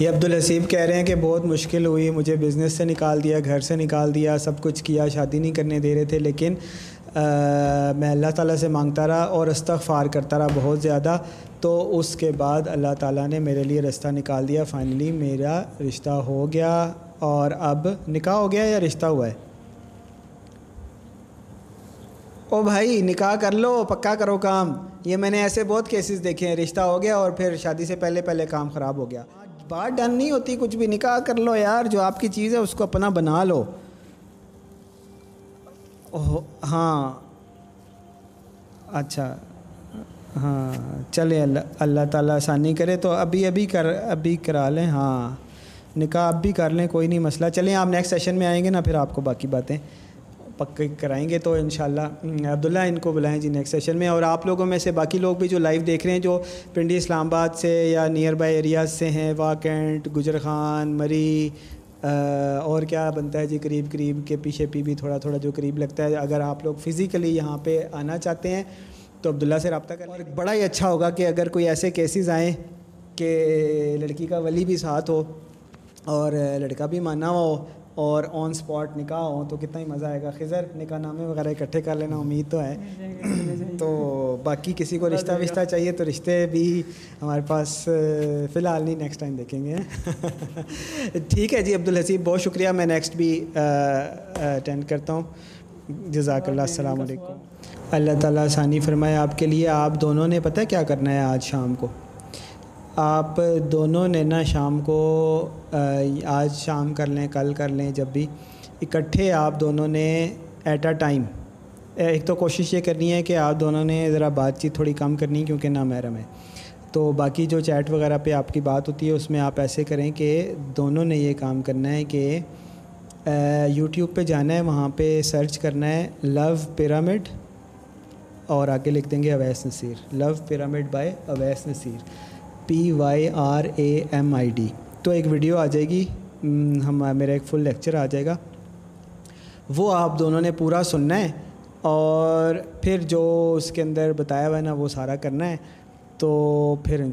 Speaker 1: ये अब्दुल हसीब कह रहे हैं कि बहुत मुश्किल हुई मुझे बिज़नेस से निकाल दिया घर से निकाल दिया सब कुछ किया शादी नहीं करने दे रहे थे लेकिन आ, मैं अल्लाह ताला से माँगता रहा और इस्तफ़ार करता रहा बहुत ज़्यादा। तो उसके बाद अल्लाह ताला ने मेरे लिए रास्ता निकाल दिया। फाइनली मेरा रिश्ता हो गया और अब निकाह हो गया या रिश्ता हुआ है? ओ भाई, निकाह कर लो, पक्का करो काम। ये मैंने ऐसे बहुत केसेस देखे हैं। रिश्ता हो गया और फिर शादी से पहले पहले काम ख़राब हो गया। बात डन नहीं होती, कुछ भी। निकाह कर लो यार, जो आपकी चीज़ है, उसको अपना बना लो। हाँ। अच्छा। हाँ चले अल्लाह अल्लाह ताला आसानी करे तो अभी अभी कर, अभी करा लें हाँ। निकाह अब भी कर लें, कोई नहीं मसला। चलें, आप नेक्स्ट सेशन में आएँगे ना, फिर आपको बाकी बातें पक्के कराएँगे तो इन अब्दुल्ला इनको बुलाएँ जी नेक्स्ट सेशन में, और आप लोगों में से बाकी लोग भी जो लाइव देख रहे हैं, जो पिंडी इस्लामाबाद से या नियर बाई एरियाज़ से हैं, वाकेंट, गुजर खान, मरी और क्या बनता है जी करीब करीब के पीछे पी भी थोड़ा थोड़ा जो करीब लगता है। अगर आप लोग फ़िज़िकली यहाँ पे आना चाहते हैं तो अब्दुल्ला से रबता करें और बड़ा ही अच्छा होगा कि अगर कोई ऐसे केसेस आएँ कि लड़की का वली भी साथ हो और लड़का भी माना हुआ हो और ऑन स्पॉट निकाह हो तो कितना ही मज़ा आएगा। खिज़र निकाह नामे वगैरह इकट्ठे कर लेना उम्मीद तो है। *laughs* तो बाकी किसी को रिश्ता विश्ता चाहिए तो रिश्ते भी हमारे पास फ़िलहाल नहीं नेक्स्ट टाइम देखेंगे। *laughs* ठीक है जी अब्दुल हसीब बहुत शुक्रिया। मैं नेक्स्ट भी अटेंड करता हूँ। जजाकल्ला अल्लाह ताला आसानी फरमाए आपके लिए। आप दोनों ने पता है क्या करना है आज शाम को? आप दोनों ने ना शाम को आज शाम कर लें, कल कर लें, जब भी, इकट्ठे आप दोनों ने एट अ टाइम एक तो कोशिश ये करनी है कि आप दोनों ने ज़रा बातचीत थोड़ी कम करनी है क्योंकि ना महरम है। तो बाकी जो चैट वगैरह पे आपकी बात होती है, उसमें आप ऐसे करें कि दोनों ने ये काम करना है कि यूट्यूब पे जाना है, वहाँ पे सर्च करना है लव पिरामिड और आगे लिख देंगे Awais Naseer love pyramid by Awais Naseer P Y R A M I D तो एक वीडियो आ जाएगी। हम, मेरा एक फुल लेक्चर आ जाएगा। वो आप दोनों ने पूरा सुनना है और फिर जो उसके अंदर बताया हुआ है ना, वो सारा करना है। तो फिर इन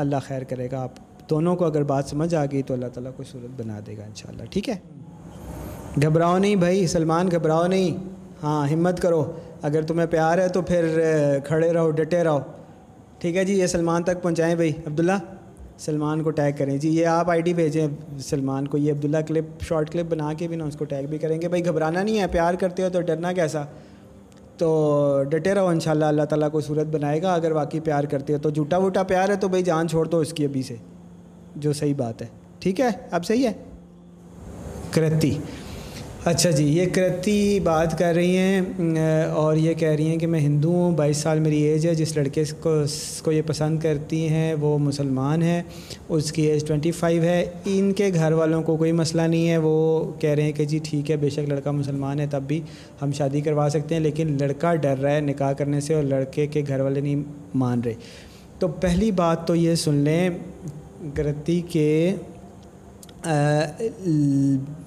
Speaker 1: अल्लाह खैर करेगा। आप दोनों को अगर बात समझ आ गई तो अल्लाह ताला कोई सूरत बना देगा इन ठीक है? घबराओ नहीं भाई, सलमान घबराओ नहीं। हाँ हिम्मत करो। अगर तुम्हें प्यार है तो फिर, खड़े रहो, डटे रहो। ठीक है जी, ये सलमान तक पहुँचाएँ भाई। अब्दुल्ला, सलमान को टैग करें। जी, ये आप आईडी भेजें सलमान को। ये अब्दुल्ला क्लिप शॉर्ट क्लिप बना के भी ना उसको टैग भी करेंगे। भाई, घबराना नहीं है, प्यार करते हो तो डरना कैसा? तो डटे रहो इन अल्लाह ताला को सूरत बनाएगा। अगर वाकई प्यार करते हो तो झूठा वूटा प्यार है तो भाई जान छोड़ दो इसकी अभी से, जो सही बात है। ठीक है? अब सही है? कृति अच्छा जी, ये कृति बात कर रही हैं और ये कह रही हैं कि मैं हिंदू हूँ, बाईस साल मेरी एज है, जिस लड़के को को ये पसंद करती हैं, वो मुसलमान है, उसकी एज ट्वेंटी फाइव है। इनके घर वालों को कोई मसला नहीं है, वो कह रहे हैं कि जी ठीक है, बेशक लड़का मुसलमान है, तब भी हम शादी करवा सकते हैं, लेकिन लड़का डर रहा है निकाह करने से और लड़के के घर वाले नहीं मान रहे। तो पहली बात तो ये सुन लें, कृति के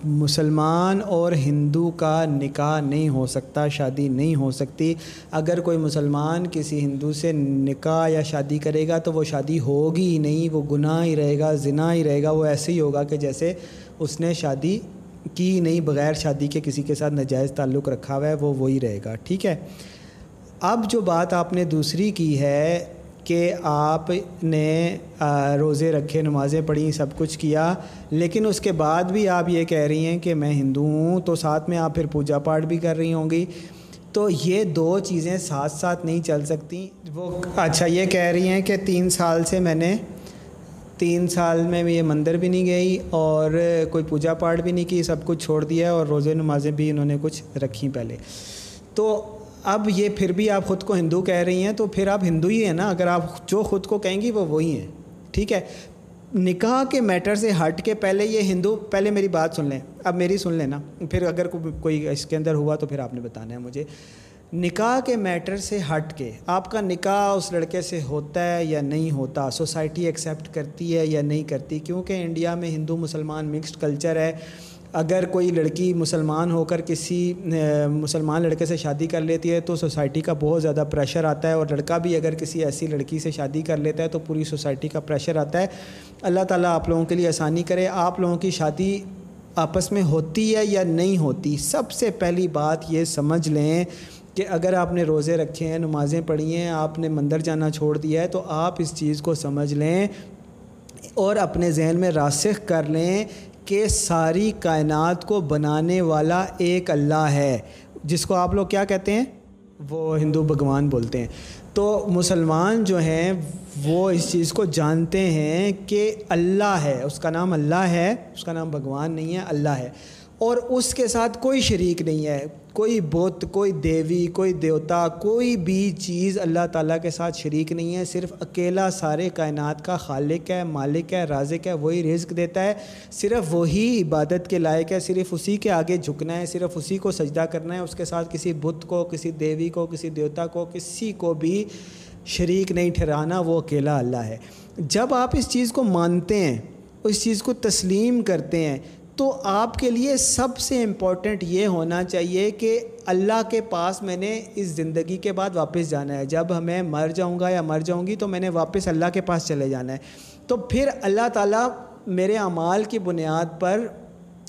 Speaker 1: मुसलमान और हिंदू का निकाह नहीं हो सकता, शादी नहीं हो सकती। अगर कोई मुसलमान किसी हिंदू से निकाह या शादी करेगा तो वो शादी होगी ही नहीं, वो गुनाह ही रहेगा, ज़िना ही रहेगा, वो ऐसे ही होगा कि जैसे उसने शादी की नहीं, बग़ैर शादी के किसी के साथ नजायज़ ताल्लुक़ रखा हुआ है, वो वही रहेगा। ठीक है? अब जो बात आपने दूसरी की है कि आपने रोज़े रखे, नमाज़ें पढ़ी, सब कुछ किया, लेकिन उसके बाद भी आप ये कह रही हैं कि मैं हिंदू हूँ तो साथ में आप फिर पूजा पाठ भी कर रही होंगी। तो ये दो चीज़ें साथ साथ नहीं चल सकती। वो अच्छा ये कह रही हैं कि तीन साल से मैंने, तीन साल में ये मंदिर भी नहीं गई और कोई पूजा पाठ भी नहीं की, सब कुछ छोड़ दिया और रोज़े नमाज़ें भी इन्होंने कुछ रखी पहले। तो अब ये फिर भी आप ख़ुद को हिंदू कह रही हैं तो फिर आप हिंदू ही हैं ना। अगर आप जो ख़ुद को कहेंगी वो वही हैं। ठीक है? निकाह के मैटर से हट के पहले ये हिंदू पहले मेरी बात सुन लें। अब मेरी सुन लेना। फिर अगर को, कोई इसके अंदर हुआ तो फिर आपने बताना है मुझे। निकाह के मैटर से हट के आपका निकाह उस लड़के से होता है या नहीं होता? सोसाइटी एक्सेप्ट करती है या नहीं करती? क्योंकि इंडिया में हिंदू मुसलमान मिक्स्ड कल्चर है। अगर कोई लड़की मुसलमान होकर किसी मुसलमान लड़के से शादी कर लेती है तो सोसाइटी का बहुत ज़्यादा प्रेशर आता है और लड़का भी अगर किसी ऐसी लड़की से शादी कर लेता है तो पूरी सोसाइटी का प्रेशर आता है। अल्लाह ताला आप लोगों के लिए आसानी करे, आप लोगों की शादी आपस में होती है या नहीं होती? सबसे पहली बात ये समझ लें कि अगर आपने रोज़े रखे हैं, नमाज़ें पढ़ी हैं, आपने मंदिर जाना छोड़ दिया है तो आप इस चीज़ को समझ लें और अपने जहन में रासिख कर लें कि सारी कायनात को बनाने वाला एक अल्लाह है, जिसको आप लोग क्या कहते हैं? वो हिंदू भगवान बोलते हैं। तो मुसलमान जो हैं, वो इस चीज़ को जानते हैं कि अल्लाह है। उसका नाम अल्लाह है, उसका नाम भगवान नहीं है, अल्लाह है। और उसके साथ कोई शरीक नहीं है। कोई बुत, कोई देवी, कोई देवता, कोई भी चीज़ अल्लाह ताला के साथ शरीक नहीं है। सिर्फ़ अकेला सारे कायनात का खालिक है, मालिक है, राजिक है, वही रिज्क देता है। सिर्फ़ वही इबादत के लायक है, सिर्फ़ उसी के आगे झुकना है, सिर्फ़ उसी को सजदा करना है। उसके साथ किसी बुत को, किसी देवी को, किसी देवता को, किसी को भी शरीक नहीं ठहराना, वो अकेला अल्लाह है। जब आप इस चीज़ को मानते हैं, उस चीज़ को तस्लीम करते हैं तो आपके लिए सबसे इम्पोर्टेंट ये होना चाहिए कि अल्लाह के पास मैंने इस ज़िंदगी के बाद वापस जाना है। जब हमें मर जाऊँगा या मर जाऊँगी तो मैंने वापस अल्लाह के पास चले जाना है। तो फिर अल्लाह ताला मेरे अमाल की बुनियाद पर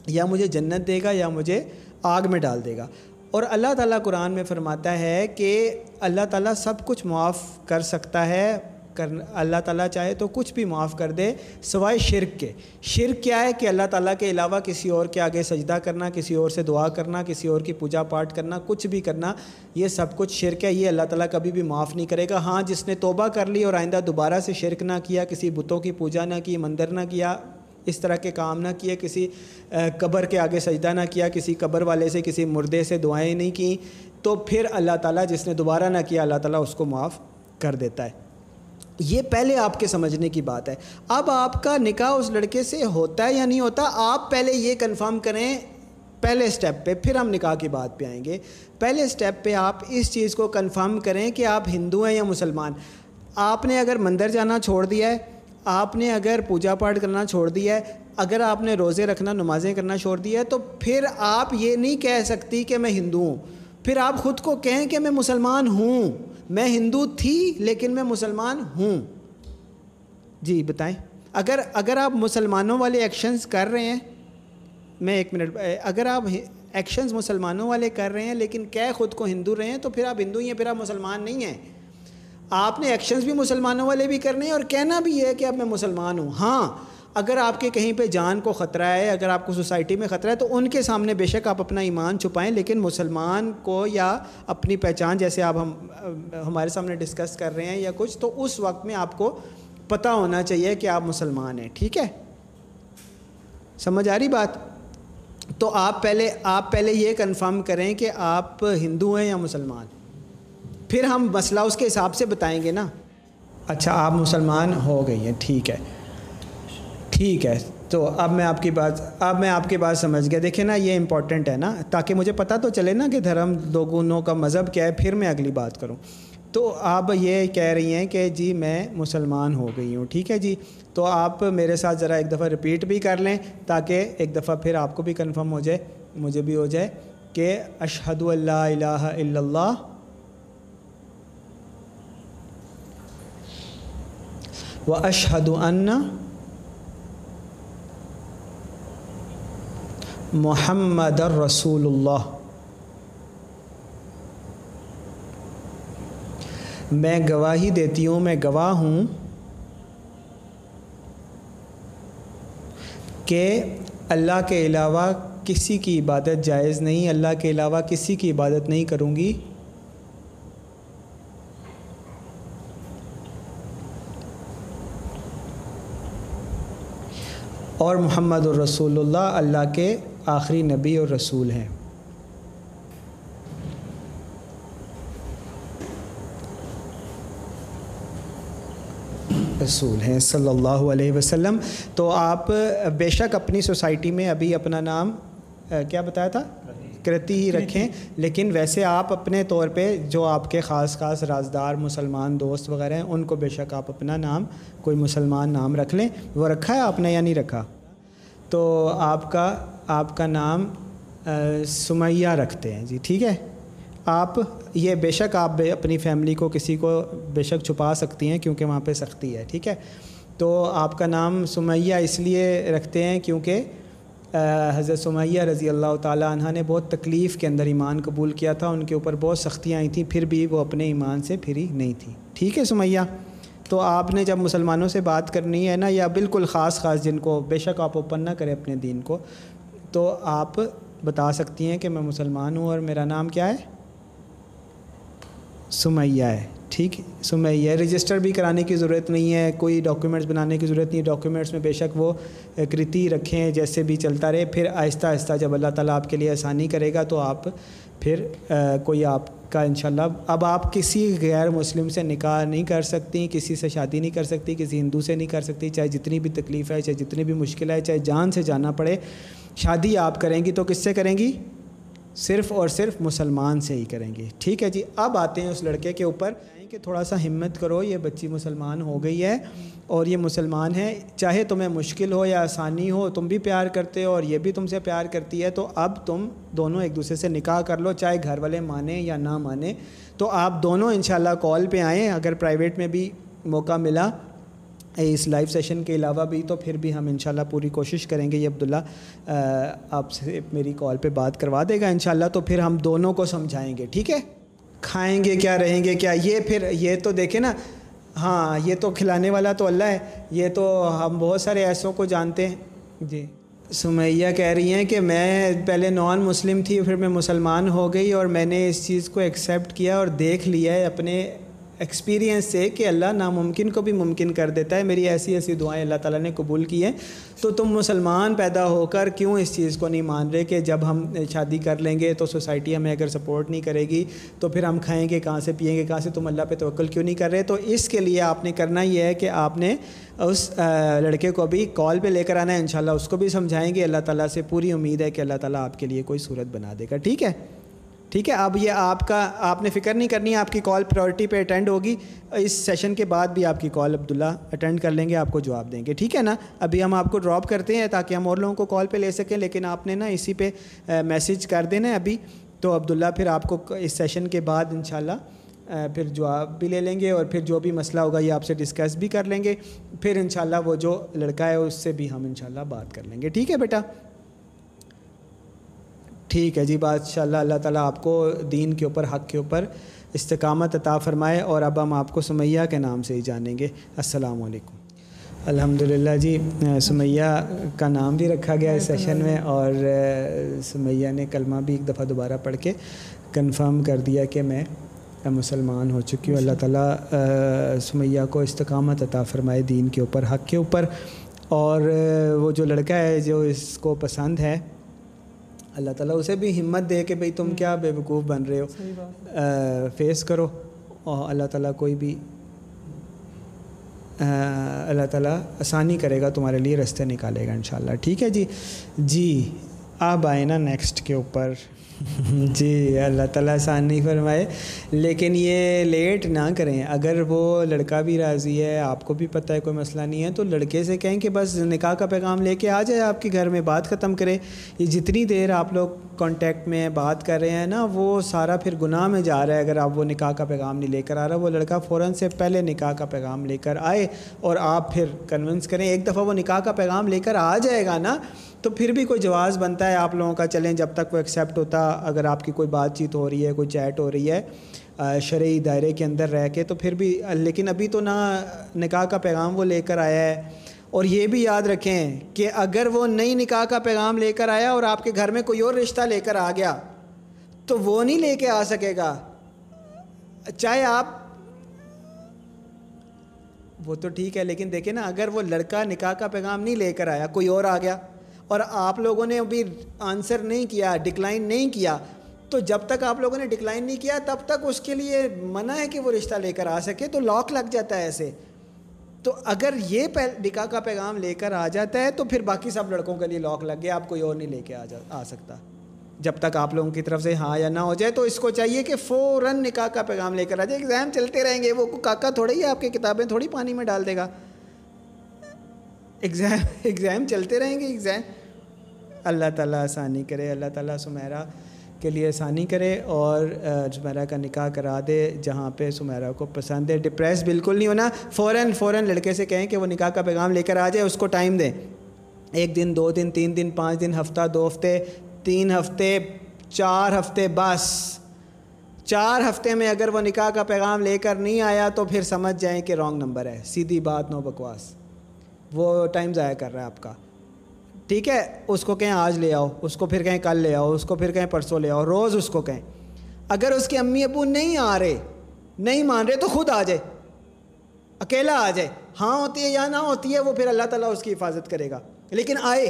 Speaker 1: या मुझे जन्नत देगा या मुझे आग में डाल देगा। और अल्लाह ताला कुरान में फरमाता है कि अल्लाह ताला सब कुछ मुआफ़ कर सकता है कर अल्लाह ताला चाहे तो कुछ भी माफ़ कर दे सवाए शिरक के। शिरक क्या है कि अल्लाह ताला के अलावा किसी और के आगे सजदा करना, किसी और से दुआ करना, किसी और की पूजा पाठ करना, कुछ भी करना, ये सब कुछ शिरक है, ये अल्लाह ताला कभी भी माफ़ नहीं करेगा। हाँ जिसने तोबा कर ली और आइंदा दोबारा से शिरक ना किया, किसी बुतों की पूजा ना की, मंदिर ना किया, इस तरह के काम ना किए, किसी कब्र के आगे सजदा ना किया, किसी कब्र वाले से, किसी मुर्दे से दुआएँ नहीं की तो फिर अल्लाह ताला जिसने दोबारा ना किया, अल्लाह ताला उसको माफ़ कर देता है। ये पहले आपके समझने की बात है। अब आपका निकाह उस लड़के से होता है या नहीं होता, आप पहले ये कंफर्म करें, पहले स्टेप पे, फिर हम निकाह की बात पे आएँगे। पहले स्टेप पे आप इस चीज़ को कंफर्म करें कि आप हिंदू हैं या मुसलमान। आपने अगर मंदिर जाना छोड़ दिया है, आपने अगर पूजा पाठ करना छोड़ दिया है, अगर आपने रोज़े रखना, नमाज़ें करना छोड़ दिया है तो फिर आप ये नहीं कह सकती कि मैं हिंदू हूँ। फिर आप ख़ुद को कहें कि मैं मुसलमान हूँ। मैं हिंदू थी, लेकिन मैं मुसलमान हूँ। जी, बताएँ। अगर अगर आप मुसलमानों वाले एक्शंस कर रहे हैं, मैं एक मिनट अगर आप एक्शंस मुसलमानों वाले कर रहे हैं, लेकिन कह ख़ुद को हिंदू रहे हैं तो फिर आप हिंदू ही हैं, फिर आप मुसलमान नहीं हैं। आपने एक्शंस भी मुसलमानों वाले भी करने हैं, और कहना भी है कि अब मैं मुसलमान हूँ। हाँ अगर आपके कहीं पे जान को ख़तरा है, अगर आपको सोसाइटी में ख़तरा है तो उनके सामने बेशक आप अपना ईमान छुपाएँ, लेकिन मुसलमान को या अपनी पहचान जैसे आप हम हमारे सामने डिस्कस कर रहे हैं या कुछ तो उस वक्त में आपको पता होना चाहिए कि आप मुसलमान हैं, ठीक है? समझ आ रही बात? तो आप पहले आप पहले ये कंफर्म करें कि आप हिंदू हैं या मुसलमान। फिर हम मसला उसके हिसाब से बताएँगे ना। अच्छा आप मुसलमान हो गई हैं, ठीक है। ठीक है तो अब मैं आपकी बात, अब मैं आपकी बात समझ गया। देखिए ना, ये इम्पोर्टेंट है ना, ताकि मुझे पता तो चले ना कि धर्म दो गुणों का मज़हब क्या है, फिर मैं अगली बात करूँ। तो आप ये कह रही हैं कि जी, मैं मुसलमान हो गई हूँ, ठीक है जी? तो आप मेरे साथ ज़रा एक दफ़ा रिपीट भी कर लें, ताकि एक दफ़ा फिर आपको भी कंफर्म हो जाए, मुझे भी हो जाए कि अशहद इल्लल्लाह। व अशहद अन्ना मोहम्मद रसूलुल्लाह मैं गवाही देती हूँ, मैं गवाह हूँ कि अल्लाह के अलावा किसी की इबादत जायज़ नहीं, अल्लाह के अलावा किसी की इबादत नहीं करूँगी। और मोहम्मद रसूलुल्लाह अल्लाह के आखिरी नबी और रसूल हैं। रसूल हैं सल्लल्लाहु अलैहि वसल्लम। तो आप बेशक अपनी सोसाइटी में अभी अपना नाम क्या बताया था? कृति ही रखें लेकिन वैसे आप अपने तौर पे जो आपके ख़ास ख़ास राजदार मुसलमान दोस्त वगैरह हैं उनको बेशक आप अपना नाम कोई मुसलमान नाम रख लें। वो रखा है आपने या नहीं रखा? तो आपका आपका नाम सुमैया रखते हैं। जी, ठीक है? आप, ये बेशक आप अपनी फैमिली को किसी को बेशक छुपा सकती हैं, क्योंकि वहाँ पे सख्ती है, ठीक है? तो आपका नाम सुमैया इसलिए रखते हैं क्योंकि हज़रत सुमैया रज़ी अल्लाह तह ने बहुत तकलीफ़ के अंदर ईमान कबूल किया था। उनके ऊपर बहुत सख्तियाँ आई थी, फिर भी वो अपने ईमान से फिरी नहीं थी। ठीक है सुमैया? तो आपने जब मुसलमानों से बात करनी है ना, या बिल्कुल ख़ास ख़ास जिनको, बेशक आप ओपन ना करें अपने दीन को तो आप बता सकती हैं कि मैं मुसलमान हूँ और मेरा नाम क्या है? सुमैया है, ठीक? सुमैया रजिस्टर भी कराने की ज़रूरत नहीं है, कोई डॉक्यूमेंट्स बनाने की ज़रूरत नहीं है डॉक्यूमेंट्स में बेशक वो कृति रखें, जैसे भी चलता रहे, फिर आहिस्ता आहिस्ता जब अल्लाह ताला आपके लिए आसानी करेगा तो आप फिर आ, कोई आपका इन अब आप किसी गैर मुस्लिम से निकाह नहीं कर सकती किसी से शादी नहीं कर सकती किसी हिंदू से नहीं कर सकती चाहे जितनी भी तकलीफ़ है चाहे जितनी भी मुश्किल है चाहे जान से जाना पड़े शादी आप करेंगी तो किससे करेंगी? सिर्फ़ और सिर्फ़ मुसलमान से ही करेंगी। ठीक है जी अब आते हैं उस लड़के के ऊपर। कि थोड़ा सा हिम्मत करो, ये बच्ची मुसलमान हो गई है और ये मुसलमान है। चाहे तुम्हें मुश्किल हो या आसानी हो, तुम भी प्यार करते हो और ये भी तुमसे प्यार करती है तो अब तुम दोनों एक दूसरे से निकाह कर लो, चाहे घर वाले माने या ना माने। तो आप दोनों इन कॉल पर आएँ, अगर प्राइवेट में भी मौका मिला इस लाइव सेशन के अलावा भी तो फिर भी हम इंशाल्लाह पूरी कोशिश करेंगे। ये अब्दुल्ला आपसे मेरी कॉल पे बात करवा देगा इंशाल्लाह तो फिर हम दोनों को समझाएँगे, ठीक है? खाएँगे क्या रहेंगे क्या? ये फिर ये तो देखें ना हाँ ये तो खिलाने वाला तो अल्लाह है ये तो हम बहुत सारे ऐसों को जानते हैं। जी। सुमैया कह रही हैं कि मैं पहले नॉन मुस्लिम थी फिर मैं मुसलमान हो गई और मैंने इस चीज़ को एक्सेप्ट किया और देख लिया है अपने एक्सपीरियंस से कि अल्लाह नामुमकिन को भी मुमकिन कर देता है। मेरी ऐसी ऐसी दुआएँ अल्लाह ताला ने कबूल की हैं। तो तुम मुसलमान पैदा होकर क्यों इस चीज़ को नहीं मान रहे कि जब हम शादी कर लेंगे तो सोसाइटी हमें अगर सपोर्ट नहीं करेगी तो फिर हम खाएँगे कहाँ से पिएँगे कहाँ से? तुम अल्लाह पे तवक्ल क्यों नहीं कर रहे? तो इसके लिए आपने करना ये है कि आपने उस लड़के को भी कॉल पे लेकर आना है। इंशाल्लाह उसको भी समझाएँगे। अल्लाह ताला से पूरी उम्मीद है कि अल्लाह ताला आपके लिए कोई सूरत बना देगा। ठीक है? ठीक है, अब ये आपका, आपने फ़िक्र नहीं करनी है आपकी कॉल प्रायोरिटी पे अटेंड होगी। इस सेशन के बाद भी आपकी कॉल अब्दुल्ला अटेंड कर लेंगे, आपको जवाब देंगे। ठीक है ना? अभी हम आपको ड्रॉप करते हैं ताकि हम और लोगों को कॉल पे ले सकें, लेकिन आपने ना इसी पे मैसेज कर देना है अभी। तो अब्दुल्ला फिर आपको इस सेशन के बाद इन फिर जवाब भी ले लेंगे और फिर जो भी मसला होगा ये आपसे डिस्कस भी कर लेंगे। फिर इन वो जो लड़का है उससे भी हम इन बात कर लेंगे। ठीक है बेटा? ठीक है जी, बादशाह, अल्लाह ताला आपको दीन के ऊपर, हक़ के ऊपर इस्तकामत अता फ़रमाए और अब हम आपको सुमैया के नाम से ही जानेंगे। अस्सलाम वालेकुम अल्हम्दुलिल्लाह जी सुमैया का नाम भी रखा गया इस सेशन में और सुमैया ने कलमा भी एक दफ़ा दोबारा पढ़ के कंफर्म कर दिया कि मैं मुसलमान हो चुकी हूँ। अल्लाह ताला सुमैया को इस्तकामत अता फ़रमाए दीन के ऊपर, हक़ के ऊपर। और वो जो लड़का है जो इसको पसंद है अल्लाह ताला उसे भी हिम्मत दे कि भाई तुम क्या बेवकूफ़ बन रहे हो। आ, फेस करो और अल्लाह ताला कोई भी अल्लाह ताला आसानी करेगा तुम्हारे लिए रास्ते निकालेगा इन ठीक है जी? जी आप आए ना नेक्स्ट के ऊपर। *laughs* जी, अल्लाह ताला आसान फरमाए। लेकिन ये लेट ना करें। अगर वो लड़का भी राज़ी है, आपको भी पता है कोई मसला नहीं है तो लड़के से कहें कि बस निकाह का पैगाम लेके आ जाए आपके घर में, बात ख़त्म करें। ये जितनी देर आप लोग कांटेक्ट में बात कर रहे हैं ना, वो सारा फिर गुनाह में जा रहा है। अगर आप वो निकाह का पैगाम नहीं लेकर आ रहा, वो लड़का फ़ौर से पहले निकाह का पैगाम लेकर आए और आप फिर कन्विंस करें, एक दफ़ा वो निकाह का पैगाम लेकर आ जाएगा ना तो फिर भी कोई जवाब बनता है। आप लोगों का चलें, जब तक वो एक्सेप्ट होता, अगर आपकी कोई बातचीत हो रही है, कोई चैट हो रही है शर्य दायरे के अंदर रह के तो फिर भी, लेकिन अभी तो ना निकाह का पैगाम वो लेकर आया है। और ये भी याद रखें कि अगर वो नई निकाह का पैगाम लेकर आया और आपके घर में कोई और रिश्ता लेकर आ गया तो वो नहीं लेके आ सकेगा। चाहे आप, वो तो ठीक है, लेकिन देखें ना, अगर वो लड़का निकाह का पैगाम नहीं लेकर आया, कोई और आ गया, और आप लोगों ने अभी आंसर नहीं किया, डिक्लाइन नहीं किया तो जब तक आप लोगों ने डिक्लाइन नहीं किया, तब तक उसके लिए मना है कि वो रिश्ता लेकर आ सके तो लॉक लग जाता है ऐसे। तो अगर ये निकाह का पैगाम लेकर आ जाता है तो फिर बाकी सब लड़कों के लिए लॉक लग गया, आप कोई और नहीं लेके आ जा, आ सकता। जब तक आप लोगों की तरफ़ से हाँ या ना हो जाए तो इसको चाहिए कि फ़ौर निकाह का पैगाम लेकर आ जाए। एग्ज़ाम चलते रहेंगे, वो काका थोड़ा ही आपकी किताबें थोड़ी पानी में डाल देगा। एग्ज़ाम *laughs* एग्ज़ाम चलते रहेंगे, एग्ज़ाम। अल्लाह ताला आसानी करे, अल्लाह ताला सुमेरा के लिए आसानी करे और सुमेरा का निकाह करा दे, जहाँ पे सुमेरा को पसंद है। डिप्रेस बिल्कुल नहीं होना। फ़ौर फ़ौर लड़के से कहें कि वो निकाह का पैगाम लेकर आ जाए, उसको टाइम दें। एक दिन, दो दिन, तीन दिन, पाँच दिन, हफ़्ता, दो हफ़्ते, तीन हफ़्ते, चार हफ़्ते, बस। चार हफ़्ते में अगर वो निकाह का पैगाम लेकर नहीं आया तो फिर समझ जाएँ कि रॉन्ग नंबर है। सीधी बात, नो बकवास। वो टाइम ज़ाया कर रहा है आपका। ठीक है, उसको कहें आज ले आओ, उसको फिर कहें कल ले आओ, उसको फिर कहें परसों ले आओ, रोज़ उसको कहें। अगर उसके अम्मी अबू नहीं आ रहे, नहीं मान रहे तो खुद आ जाए, अकेला आ जाए। हाँ होती है या ना होती है, वो फिर अल्लाह ताला उसकी हिफाजत करेगा। लेकिन आए,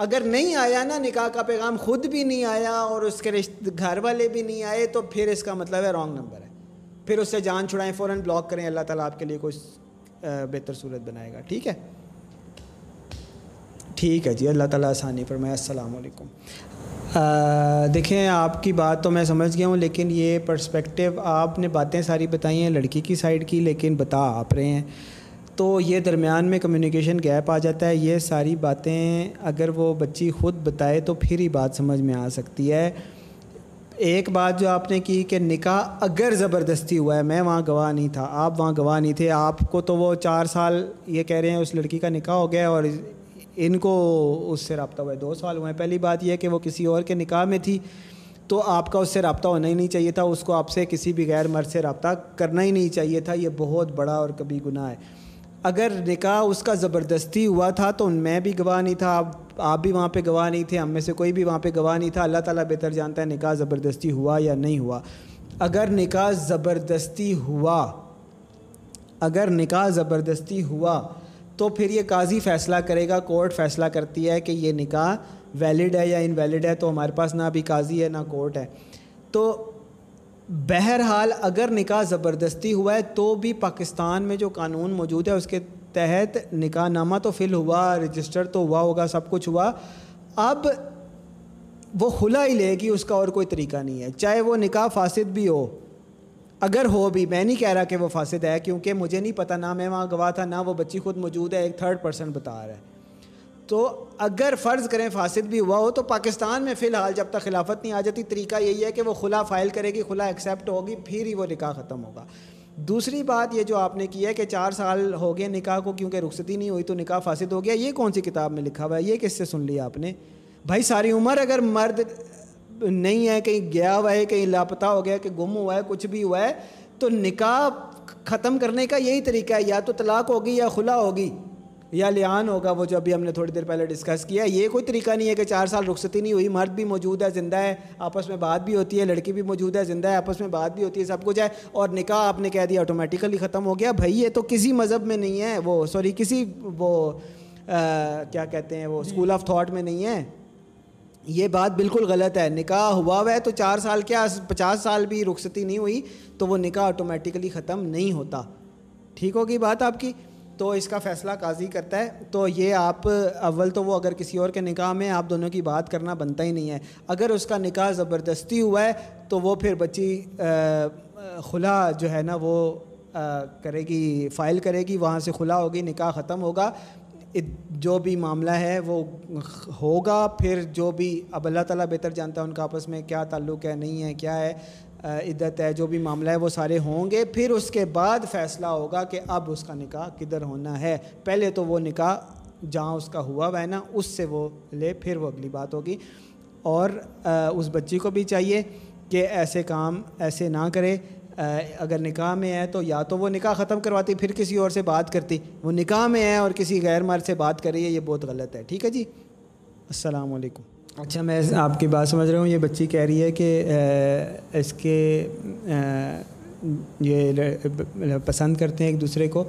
Speaker 1: अगर नहीं आया ना, निकाह का पैगाम खुद भी नहीं आया और उसके रिश्ते, घर वाले भी नहीं आए तो फिर इसका मतलब है रॉन्ग नंबर है। फिर उससे जान छुड़ाएँ फ़ौर ब्लॉक करें, अल्लाह ताला आपके लिए कुछ बेहतर सूरत बनाएगा, ठीक है? ठीक है जी, अल्लाह ताला आसानी पर मैं वालेकुम। देखें, आपकी बात तो मैं समझ गया हूँ, लेकिन ये पर्सपेक्टिव आपने बातें सारी बताई हैं, लड़की की साइड की, लेकिन बता आप रहे हैं। तो ये दरमियान में कम्युनिकेशन गैप आ जाता है। ये सारी बातें अगर वो बच्ची ख़ुद बताए तो फिर ही बात समझ में आ सकती है। एक बात जो आपने की कि निकाह अगर ज़बरदस्ती हुआ है, मैं वहाँ गवाह नहीं था, आप वहाँ गवाह नहीं थे, आपको तो वो चार साल ये कह रहे हैं, उस लड़की का निकाह हो गया और इनको उससे रबता हुआ है। दो साल हुए पहली बात यह है कि वो किसी और के निकाह में थी तो आपका उससे रबता होना ही नहीं चाहिए था। उसको आपसे किसी भी गैर मर्द से रबता करना ही नहीं चाहिए था। ये बहुत बड़ा और कभी गुनाह है। अगर निकाह उसका ज़बरदस्ती हुआ था तो मैं भी गवाह नहीं था। आप आप भी वहाँ पे गवाह नहीं थे। हम में से कोई भी वहाँ पे गवाह नहीं था। अल्लाह ताला बेहतर जानता है निकाह ज़बरदस्ती हुआ या नहीं हुआ। अगर निकाह ज़बरदस्ती हुआ, अगर निकाह ज़बरदस्ती हुआ तो फिर ये काजी फ़ैसला करेगा, कोर्ट फ़ैसला करती है कि ये निकाह वैलिड है या इनवैलिड है तो हमारे पास ना अभी काजी है, ना कोर्ट है। तो बहरहाल अगर निकाह ज़बरदस्ती हुआ है तो भी पाकिस्तान में जो कानून मौजूद है, उसके तहत निकाह नामा तो फिल हुआ रजिस्टर तो हुआ होगा, सब कुछ हुआ। अब वो खुला ही लेगी, उसका और कोई तरीका नहीं है। चाहे वो निकाह फासिद भी हो अगर हो भी मैं नहीं कह रहा कि वो फासिद है, क्योंकि मुझे नहीं पता, ना मैं वहाँ गवाह था, ना वो बच्ची खुद मौजूद है, एक थर्ड पर्सन बता रहा है। तो अगर फ़र्ज़ करें फासिद भी हुआ हो तो पाकिस्तान में फ़िलहाल जब तक खिलाफत नहीं आ जाती, तरीका यही है कि वो खुला फ़ाइल करेगी, खुला एक्सेप्ट होगी, फिर ही वो निकाह ख़त्म होगा। दूसरी बात ये जो आपने की है कि चार साल हो गए निकाह को, क्योंकि रुखसती नहीं हुई तो निकाह फासिद हो गया। ये कौन सी किताब में लिखा हुआ है? ये किससे सुन लिया आपने? भाई, सारी उम्र अगर मर्द नहीं है कहीं गया हुआ है कहीं लापता हो गया कि गुम हुआ है कुछ भी हुआ है तो निकाह ख़त्म करने का यही तरीका है या तो तलाक होगी या खुला होगी या लियान होगा वो जो अभी हमने थोड़ी देर पहले डिस्कस किया ये कोई तरीका नहीं है कि चार साल रुखसती नहीं हुई मर्द भी मौजूद है ज़िंदा है आपस में बात भी होती है लड़की भी मौजूद है ज़िंदा है आपस में बात भी होती है सब कुछ है और निकाह आपने कह दिया ऑटोमेटिकली ख़त्म हो गया। भाई ये तो किसी मज़हब में नहीं है वो सॉरी किसी वो आ, क्या कहते हैं वो स्कूल ऑफ़ थाट में नहीं है। ये बात बिल्कुल गलत है। निकाह हुआ हुआ है तो चार साल क्या, पचास साल भी रुखसती नहीं हुई तो वो निकाह ऑटोमेटिकली ख़त्म नहीं होता। ठीक होगी बात आपकी? तो इसका फ़ैसला काजी करता है। तो ये आप, अव्वल तो वो अगर किसी और के निकाह में आप दोनों की बात करना बनता ही नहीं है। अगर उसका निकाह ज़बरदस्ती हुआ है तो वो फिर बच्ची खुला जो है ना वो करेगी फ़ाइल करेगी, वहाँ से खुला होगी, निकाह ख़त्म होगा। जो भी मामला है, वो होगा। फिर जो भी, अब अल्लाह ताला बेहतर जानता है उनका आपस में क्या ताल्लुक़ है, नहीं है, क्या है इद्दत है, जो भी मामला है, वो सारे होंगे। फिर उसके बाद फ़ैसला होगा कि अब उसका निकाह किधर होना है। पहले तो वो निकाह जहाँ उसका हुआ है ना, उससे वो ले, फिर वो अगली बात होगी। और उस बच्ची को भी चाहिए कि ऐसे काम, ऐसे ना करे। अगर निकाह में है तो या तो वो निकाह ख़त्म करवाती, फिर किसी और से बात करती। वो निकाह में है और किसी गैर मर्द से बात कर रही है, ये बहुत गलत है। ठीक है जी? असलकुम अच्छा मैं आपकी बात समझ रहा हूँ। ये बच्ची कह रही है कि इसके ये पसंद करते हैं एक दूसरे को।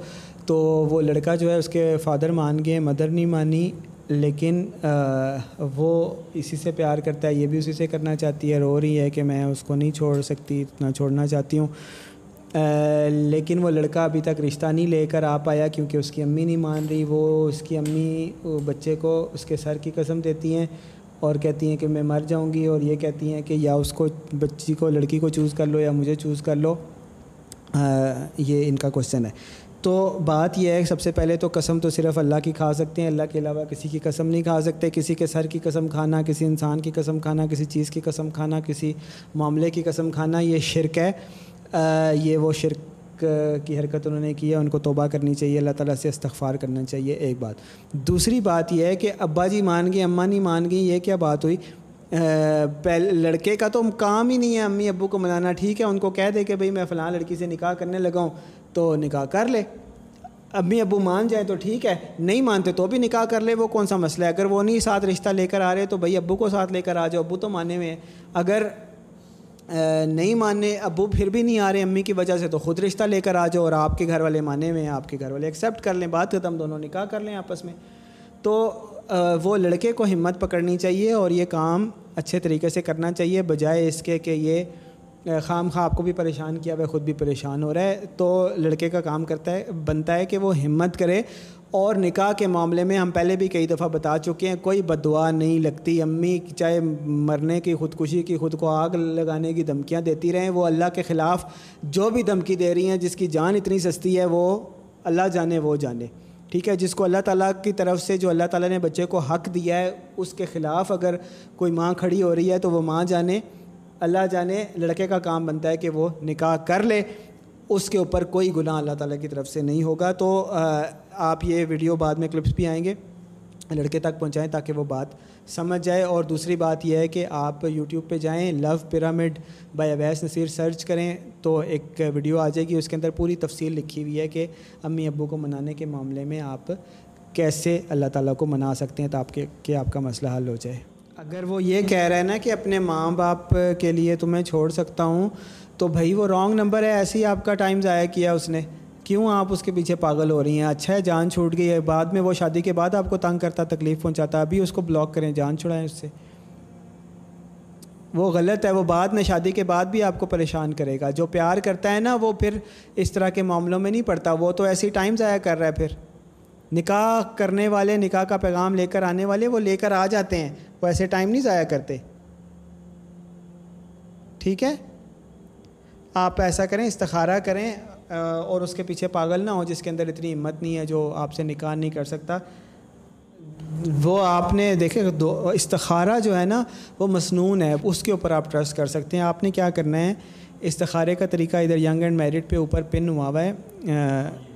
Speaker 1: तो वो लड़का जो है, उसके फादर मान गए मदर नहीं मानी। लेकिन आ, वो इसी से प्यार करता है ये भी उसी से करना चाहती है रो रही है कि मैं उसको नहीं छोड़ सकती इतना छोड़ना चाहती हूँ। लेकिन वो लड़का अभी तक रिश्ता नहीं लेकर आ पाया क्योंकि उसकी अम्मी नहीं मान रही वो उसकी अम्मी बच्चे को उसके सर की कसम देती हैं और कहती हैं कि मैं मर जाऊँगी और ये कहती हैं कि या उसको बच्ची को लड़की को चूज़ कर लो या मुझे चूज़ कर लो। आ, ये इनका क्वेश्चन है। तो बात यह है सबसे पहले तो कसम तो सिर्फ़ अल्लाह की खा सकते हैं अल्लाह के अलावा किसी की कसम नहीं खा सकते किसी के सर की कसम खाना किसी इंसान की कसम खाना किसी चीज़ की कसम खाना किसी मामले की कसम खाना ये शिरक है। आ, ये वो शिरक की हरकत उन्होंने की है उनको तोबा करनी चाहिए अल्लाह ताला से इस्तफ़ार करना चाहिए एक बात। दूसरी बात यह है कि अब्बा जी मान गए अम्मा नहीं मान गई ये क्या बात हुई? पहले लड़के का तो काम ही नहीं है अम्मी अब्बू को मनाना ठीक है उनको कह दे कि भाई मैं फ़लाँ लड़की से निकाह करने लगा हूँ तो निकाह कर ले। अम्मी अबू मान जाए तो ठीक है, नहीं मानते तो भी निकाह कर ले, वो कौन सा मसला है? अगर वो नहीं साथ रिश्ता लेकर आ रहे तो भाई अबू को साथ लेकर आ जाओ, अबू तो माने में अगर नहीं माने, अबू फिर भी नहीं आ रहे अम्मी की वजह से तो ख़ुद रिश्ता लेकर आ जाओ और आपके घर वाले माने हुए हैं, आपके घर वाले एक्सेप्ट कर लें, बात खत्म, दोनों निकाह कर लें आपस में। तो वो लड़के को हिम्मत पकड़नी चाहिए और ये काम अच्छे तरीके से करना चाहिए, बजाय इसके कि ये खाम खा, आपको भी परेशान किया, वह ख़ुद भी परेशान हो रहा है। तो लड़के का काम करता है, बनता है कि वो हिम्मत करे और निकाह के मामले में हम पहले भी कई दफ़ा बता चुके हैं, कोई बदुआ नहीं लगती। अम्मी चाहे मरने की ख़ुदकुशी की, ख़ुद को आग लगाने की धमकियाँ देती रहें, वो अल्लाह के ख़िलाफ़ जो भी धमकी दे रही हैं, जिसकी जान इतनी सस्ती है, वो अल्लाह जाने, वो जाने। ठीक है, जिसको अल्लाह ताला की तरफ़ से, जो अल्लाह ताला ने बच्चे को हक़ दिया है, उसके ख़िलाफ़ अगर कोई माँ खड़ी हो रही है तो वो माँ जाने। अल्लाह जाने लड़के का काम बनता है कि वो निकाह कर ले, उसके ऊपर कोई गुनाह अल्लाह ताला की तरफ़ से नहीं होगा। तो आप ये वीडियो बाद में क्लिप्स भी आएँगे, लड़के तक पहुंचाएँ ताकि वो बात समझ जाए। और दूसरी बात यह है कि आप यूट्यूब पे जाएँ love pyramid by Awais Naseer search करें तो एक वीडियो आ जाएगी। उसके अंदर पूरी तफसील लिखी हुई है कि अम्मी अबू को मनाने के मामले में आप कैसे अल्लाह ताला को मना सकते हैं, ताकि कि आपका मसला हल हो जाए। अगर वो ये कह रहा है ना कि अपने माँ बाप के लिए तुम्हें छोड़ सकता हूँ तो भाई वो रॉन्ग नंबर है, ऐसे ही आपका टाइम ज़ाया किया उसने। क्यों आप उसके पीछे पागल हो रही हैं? अच्छा है, जान छूट गई है। बाद में वो शादी के बाद आपको तंग करता, तकलीफ़ पहुंचाता, अभी उसको ब्लॉक करें, जान छुड़ाएँ उससे। वो गलत है, वो बाद में, शादी के बाद भी आपको परेशान करेगा। जो प्यार करता है ना, वो फिर इस तरह के मामलों में नहीं पड़ता। वो तो ऐसे ही टाइम ज़ाया कर रहा है फिर। निकाह करने वाले, निकाह का पैगाम लेकर आने वाले, वो लेकर आ जाते हैं। वो ऐसे टाइम नहीं ज़ाया करते। ठीक है? आप ऐसा करें, इस्तखारा करें और उसके पीछे पागल ना हो, जिसके अंदर इतनी हिम्मत नहीं है, जो आपसे निकाह नहीं कर सकता। वो आपने, देखे, दो, इस्तखारा जो है ना, वो मसनून है। उसके ऊपर आप ट्रस्ट कर सकते हैं। आपने क्या करना है? इस्तखारे का तरीका इधर यंग एंड मैरिड पे ऊपर पिन हुआ हुआ है।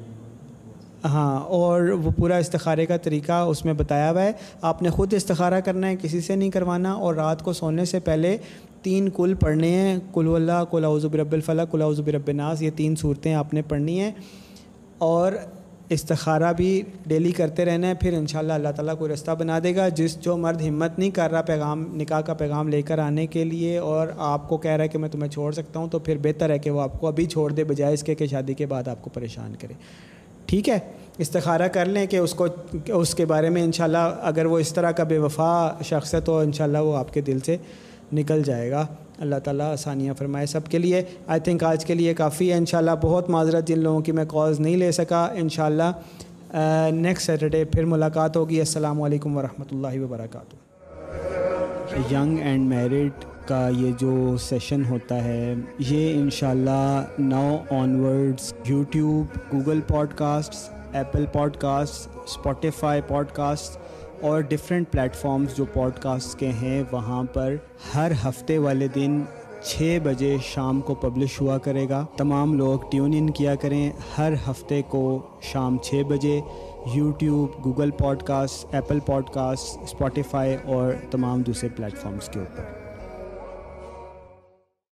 Speaker 1: हाँ और वो पूरा इस्तखारे का तरीका उसमें बताया हुआ है। आपने ख़ुद इस्तखारा करना है, किसी से नहीं करवाना, और रात को सोने से पहले तीन कुल पढ़ने हैं। कुल्ला कुलाउज़ुबरबलफ़ला कुलाउज़ुबरबनास ये तीन सूरतें आपने पढ़नी हैं। और इस्तखारा भी डेली करते रहना है, फिर इन अल्लाह ताला कोई रास्ता बना देगा। जिस जो मर्द हिम्मत नहीं कर रहा पैगाम, निकाह का पैगाम लेकर आने के लिए, और आपको कह रहा है कि मैं तुम्हें छोड़ सकता हूँ तो फिर बेहतर है कि वो आपको अभी छोड़ दे, बजाय इसके कि शादी के बाद आपको परेशान करे। ठीक है इस्तारा कर लें कि उसको, उसके बारे में इन अगर वो इस तरह का बेवफा शख्स है तो इन वो आपके दिल से निकल जाएगा। अल्लाह ताला आसानियाँ फरमाए सब के लिए। आई थिंक आज के लिए काफ़ी है इन बहुत माजरत जिन लोगों की मैं कॉल्स नहीं ले सका इन नेक्स्ट सैटरडे फिर मुलाकात होगी। असल वरहमल वर्क यंग एंड मेरिड का ये जो सेशन होता है, ये in now onwards YouTube Google podcasts Apple podcast Spotify podcast और डिफरेंट प्लेटफॉर्म्स जो पॉडकास्ट के हैं, वहाँ पर हर हफ़्ते वाले दिन छः बजे शाम को पब्लिश हुआ करेगा। तमाम लोग ट्यून इन किया करें, हर हफ़्ते को शाम छः बजे YouTube Google podcast Apple podcast Spotify और तमाम दूसरे प्लेटफॉर्म्स के ऊपर।